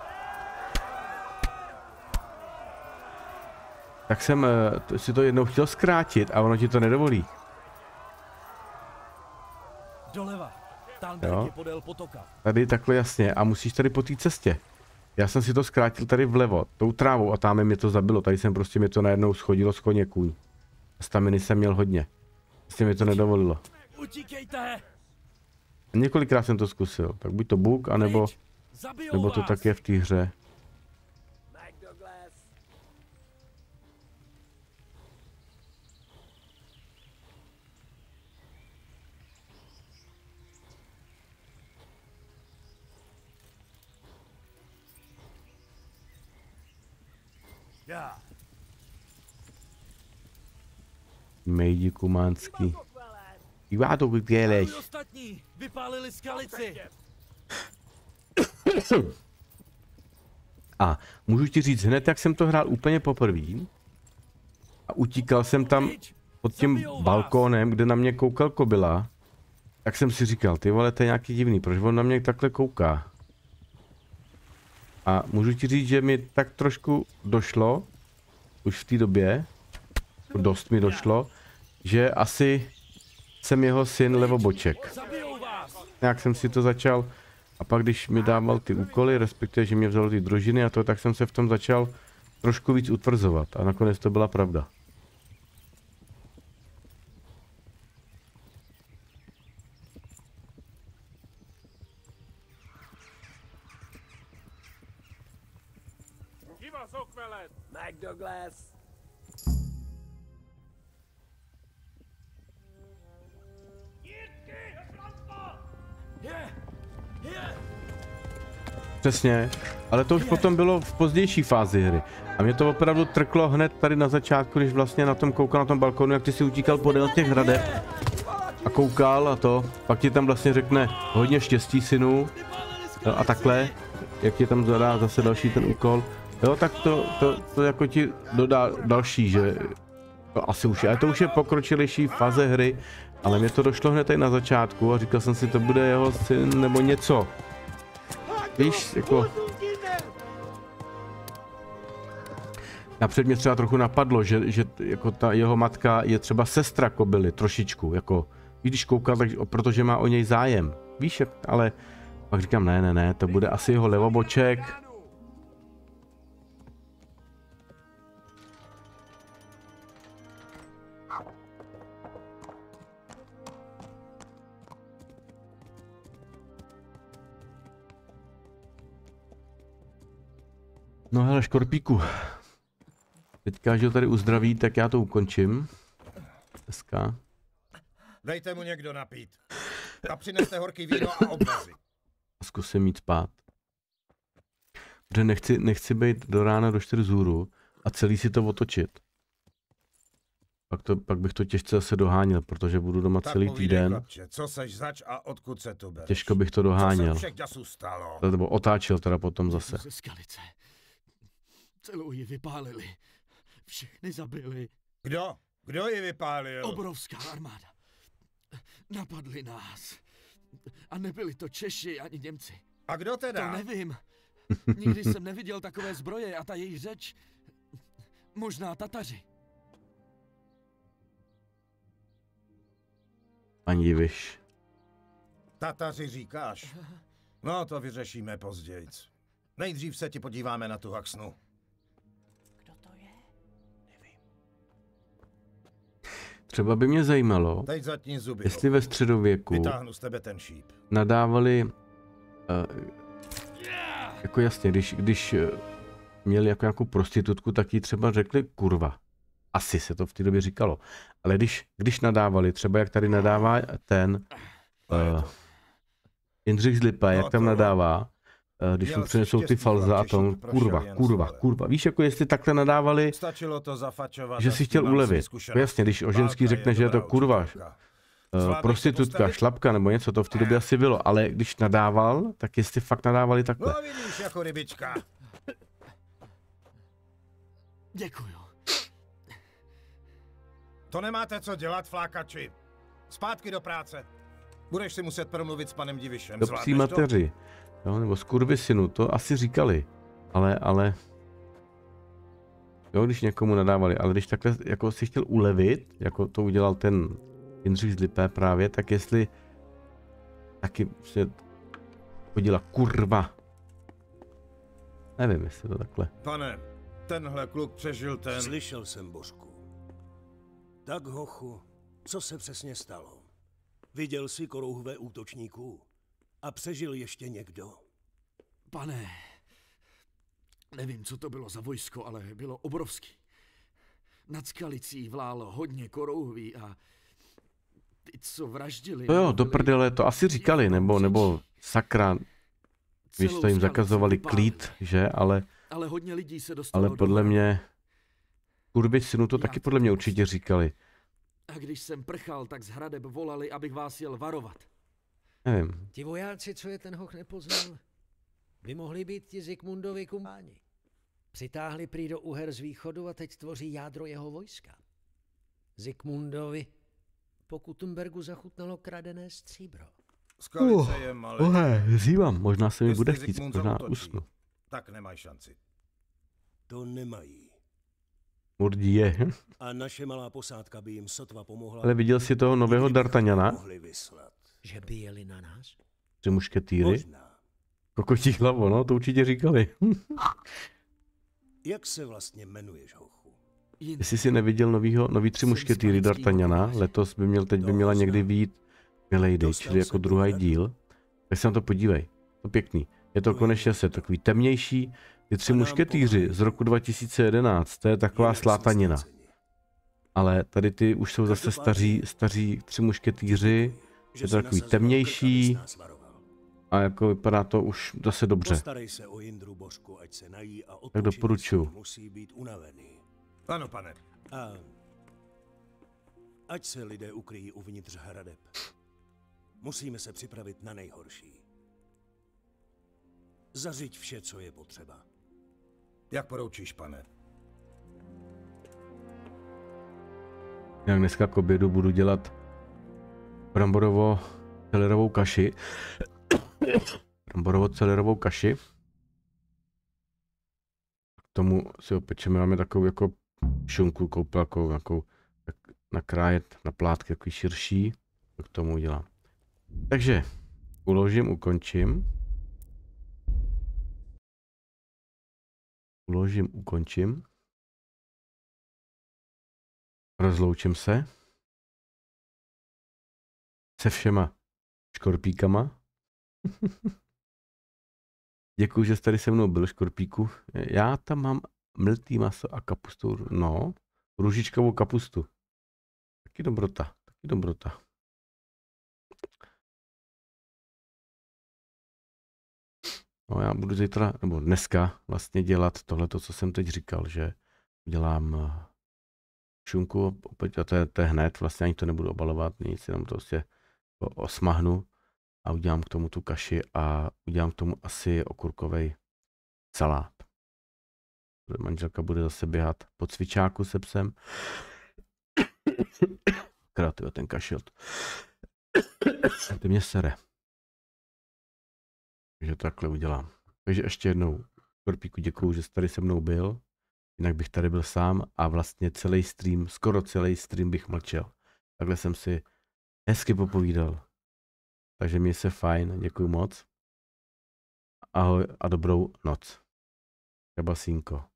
S2: Tak jsem eh, to- si to jednou chtěl zkrátit a ono ti to nedovolí.
S5: Doleva.
S2: Jo. Tady takhle jasně a musíš tady po té cestě. Já jsem si to zkrátil tady vlevo, tou trávou a tam mě to zabilo. Tady jsem prostě mě to najednou schodilo z koně kůň. Staminy jsem měl hodně. Prostě mi to nedovolilo.
S5: Utíkejte!
S2: Několikrát jsem to zkusil, tak buď to bug, anebo, nebo to tak je v té hře.
S15: Já.
S2: Mejdi Kumánský. Já to.
S5: Ahoj ostatní, vypálili skalici.
S2: A můžu ti říct hned, jak jsem to hrál úplně poprvé. A utíkal jsem tam pod tím balkónem, kde na mě koukal kobila. Tak jsem si říkal, ty vole, to je nějaký divný, proč on na mě takhle kouká? A můžu ti říct, že mi tak trošku došlo, už v té době, dost mi došlo, že asi jsem jeho syn levoboček. Nějak jsem si to začal, a pak když mi dával ty úkoly, respektive, že mě vzal ty družiny a to, tak jsem se v tom začal trošku víc utvrzovat. A nakonec to byla pravda.
S15: Kiva
S2: Přesně, ale to už potom bylo v pozdější fázi hry. A mě to opravdu trklo hned tady na začátku, když vlastně na tom koukal na tom balkonu, jak ty si utíkal podél těch hradeb a koukal a to, pak ti tam vlastně řekne hodně štěstí synu jo, a takhle, jak ti tam zadá zase další ten úkol. Jo, tak to, to, to jako ti dodá další, že to asi už je, ale to už je pokročilejší fáze hry, ale mě to došlo hned tady na začátku a říkal jsem si, to bude jeho syn nebo něco. Víš, jako... Napřed mě třeba trochu napadlo, že, že jako ta jeho matka je třeba sestra kobily, trošičku, jako, i když koukal, tak, protože má o něj zájem. Víš, ale pak říkám, ne, ne, ne, to bude asi jeho levoboček. No hele, Škorpíku. Teďka, že ho tady uzdraví, tak já to ukončím. Dneska.
S7: Dejte mu někdo napít. A přineste horký víno a obvazy.
S2: A zkusím jít spát. Protože nechci, nechci být do rána do 4 zůru a celý si to otočit. Pak, to, pak bych to těžce zase doháněl, protože budu doma
S7: Tak
S2: celý
S7: povídej,
S2: týden.
S7: chlapče, co seš zač a odkud se tu bereš?
S2: Těžko bych to
S7: Co
S2: doháněl.
S7: se všech děsů stalo?
S2: Nebo otáčel teda potom zase.
S22: Ze skalice. Celou ji vypálili. Všechny zabili.
S7: Kdo? Kdo ji vypálil?
S22: Obrovská armáda. Napadli nás. A nebyli to Češi ani Němci.
S7: A kdo teda?
S22: To nevím. Nikdy jsem neviděl takové zbroje a ta jejich řeč. Možná Tataři.
S2: Ani diviš.
S7: Tataři říkáš? No, to vyřešíme později. Nejdřív se ti podíváme na tu haxnu.
S2: Třeba by mě zajímalo, jestli ve středověku
S7: Vytáhnu z tebe ten šíp.
S2: nadávali, uh, jako jasně, když, když eh, měli jako nějakou prostitutku, tak jí třeba řekli kurva. Asi se to v té době říkalo. Ale když, když nadávali, třeba jak tady nadává ten uh, Jindřich z Lipa, jak tam nadává, eh, když
S7: Měl
S2: mu přinesou ty falza a
S7: prošel
S2: kurva,
S7: jen
S2: kurva, kurva. Víš, jako jestli takhle nadávali,
S7: Stačilo to zafačovat.
S2: že si chtěl ulevit. jasně, když o ženský
S7: Válka
S2: řekne, že je to kurva,
S23: to
S2: prostitutka,
S23: postavit?
S2: šlapka nebo něco, to v té době asi bylo, ale když nadával, tak jestli fakt nadávali takhle.
S23: No vidíš, jako rybička.
S22: Děkuju.
S23: To nemáte co dělat, flákači. Zpátky do práce. Budeš si muset promluvit s panem Divišem.
S2: Do psí
S23: Zvládneš to?
S2: Jo, nebo skurvysynu, to asi říkali, ale, ale, jo, když někomu nadávali, ale když takhle jako si chtěl ulevit, jako to udělal ten Jindřich z Lipé právě, tak jestli taky se chodila kurva. Nevím, jestli to takhle.
S23: Pane, tenhle kluk přežil ten...
S24: Slyšel jsem, Božku. Tak, hochu, co se přesně stalo? Viděl jsi korouhvé útočníků? A přežil ještě někdo?
S22: Pane, nevím, co to bylo za vojsko, ale bylo obrovský. Nad skalicí vlálo hodně korouhví a ty, co vraždili...
S2: To jo, do prdele, to asi říkali, nebo, nebo sakra, když to jim zakazovali klid, že, ale,
S22: Ale hodně lidí se dostalo
S2: ale podle mě, kurvy synu to taky podle mě určitě říkali.
S22: A když jsem prchal, tak z hradeb volali, abych vás jel varovat.
S2: Nevím,
S25: Ti vojáci, co je ten hoch nepoznal, by mohli být ti Zikmundovi kumpáni. Přitáhli prý do Uher z východu a teď tvoří jádro jeho vojska. Zikmundovi po Kutumbergu zachutnalo kradené stříbro.
S23: Skalice je.
S2: Ohe, zívám, možná se mi
S23: Jestli
S2: bude chtít, možná usnu.
S23: Tak nemají šanci.
S24: To nemají.
S2: Murdí je.
S24: A naše malá posádka by jim sotva pomohla.
S2: Ale viděl jsi toho nového D'Artagnana?
S24: Mohli vyslat.
S25: Že by jeli na nás?
S2: Tři mušketýry? Kokotí hlavo, no, to určitě říkali.
S24: Jak se vlastně jmenuješ, hochu?
S2: Jestli jsi neviděl novýho, nový tři mušketýry D'Artagnana, letos by měl, teď by měla někdy výjít Milady, čili jako druhý díl, tak se na to podívej. To pěkný. Je to konečně se takový temnější. Ty tři mušketýři z roku 2011, to je taková slátanina. Ale tady ty už jsou zase staří, staří tři mušketýři, je to takový temnější a jako vypadá to už zase dobře.
S24: Se o Jindru Božku, ať se nají a
S2: Tak
S24: odpočine
S2: doporučuju.
S24: Musí být unavený.
S23: Ano, pane.
S24: A ať se lidé ukryjí uvnitř hradeb. Musíme se připravit na nejhorší. Zařiď vše, co je potřeba.
S23: Jak poroučíš, pane?
S2: Jak dneska k obědu budu dělat bramborovo celerovou kaši. bramborovo celerovou kaši. K tomu si opečeme, máme takovou jako šunku koupil, jako, jako tak nakrájet na plátky, takový širší. To k tomu udělám. Takže uložím, ukončím. Uložím, ukončím. Rozloučím se. Se všema škorpíkama. Děkuji, že jsi tady se mnou byl, škorpíku. Já tam mám mltý maso a kapustu. No, růžičkovou kapustu. Taky dobrota, taky dobrota. No já budu zítra, nebo dneska vlastně dělat tohle, co jsem teď říkal, že dělám eh, šunku, opět, a to je, to je hned, vlastně ani to nebudu obalovat, nic, jenom to prostě o- osmahnu a udělám k tomu tu kaši a udělám k tomu asi okurkový salát. Manželka bude zase běhat po cvičáku se psem. Jo, ten kašel. Ty mě sere. Takže takhle udělám. Takže ještě jednou, Korpíku, děkuju, že jsi tady se mnou byl. Jinak bych tady byl sám a vlastně celý stream, skoro celý stream bych mlčel. Takhle jsem si hezky popovídal. Takže mi se fajn, děkuji moc. Ahoj a dobrou noc. Kabasínko.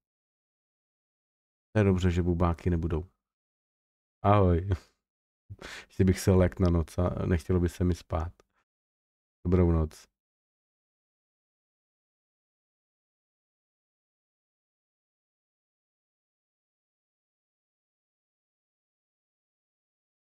S2: To je dobře, že bubáky nebudou. Ahoj. Ještě bych se lek na noc a nechtělo by se mi spát. Dobrou noc.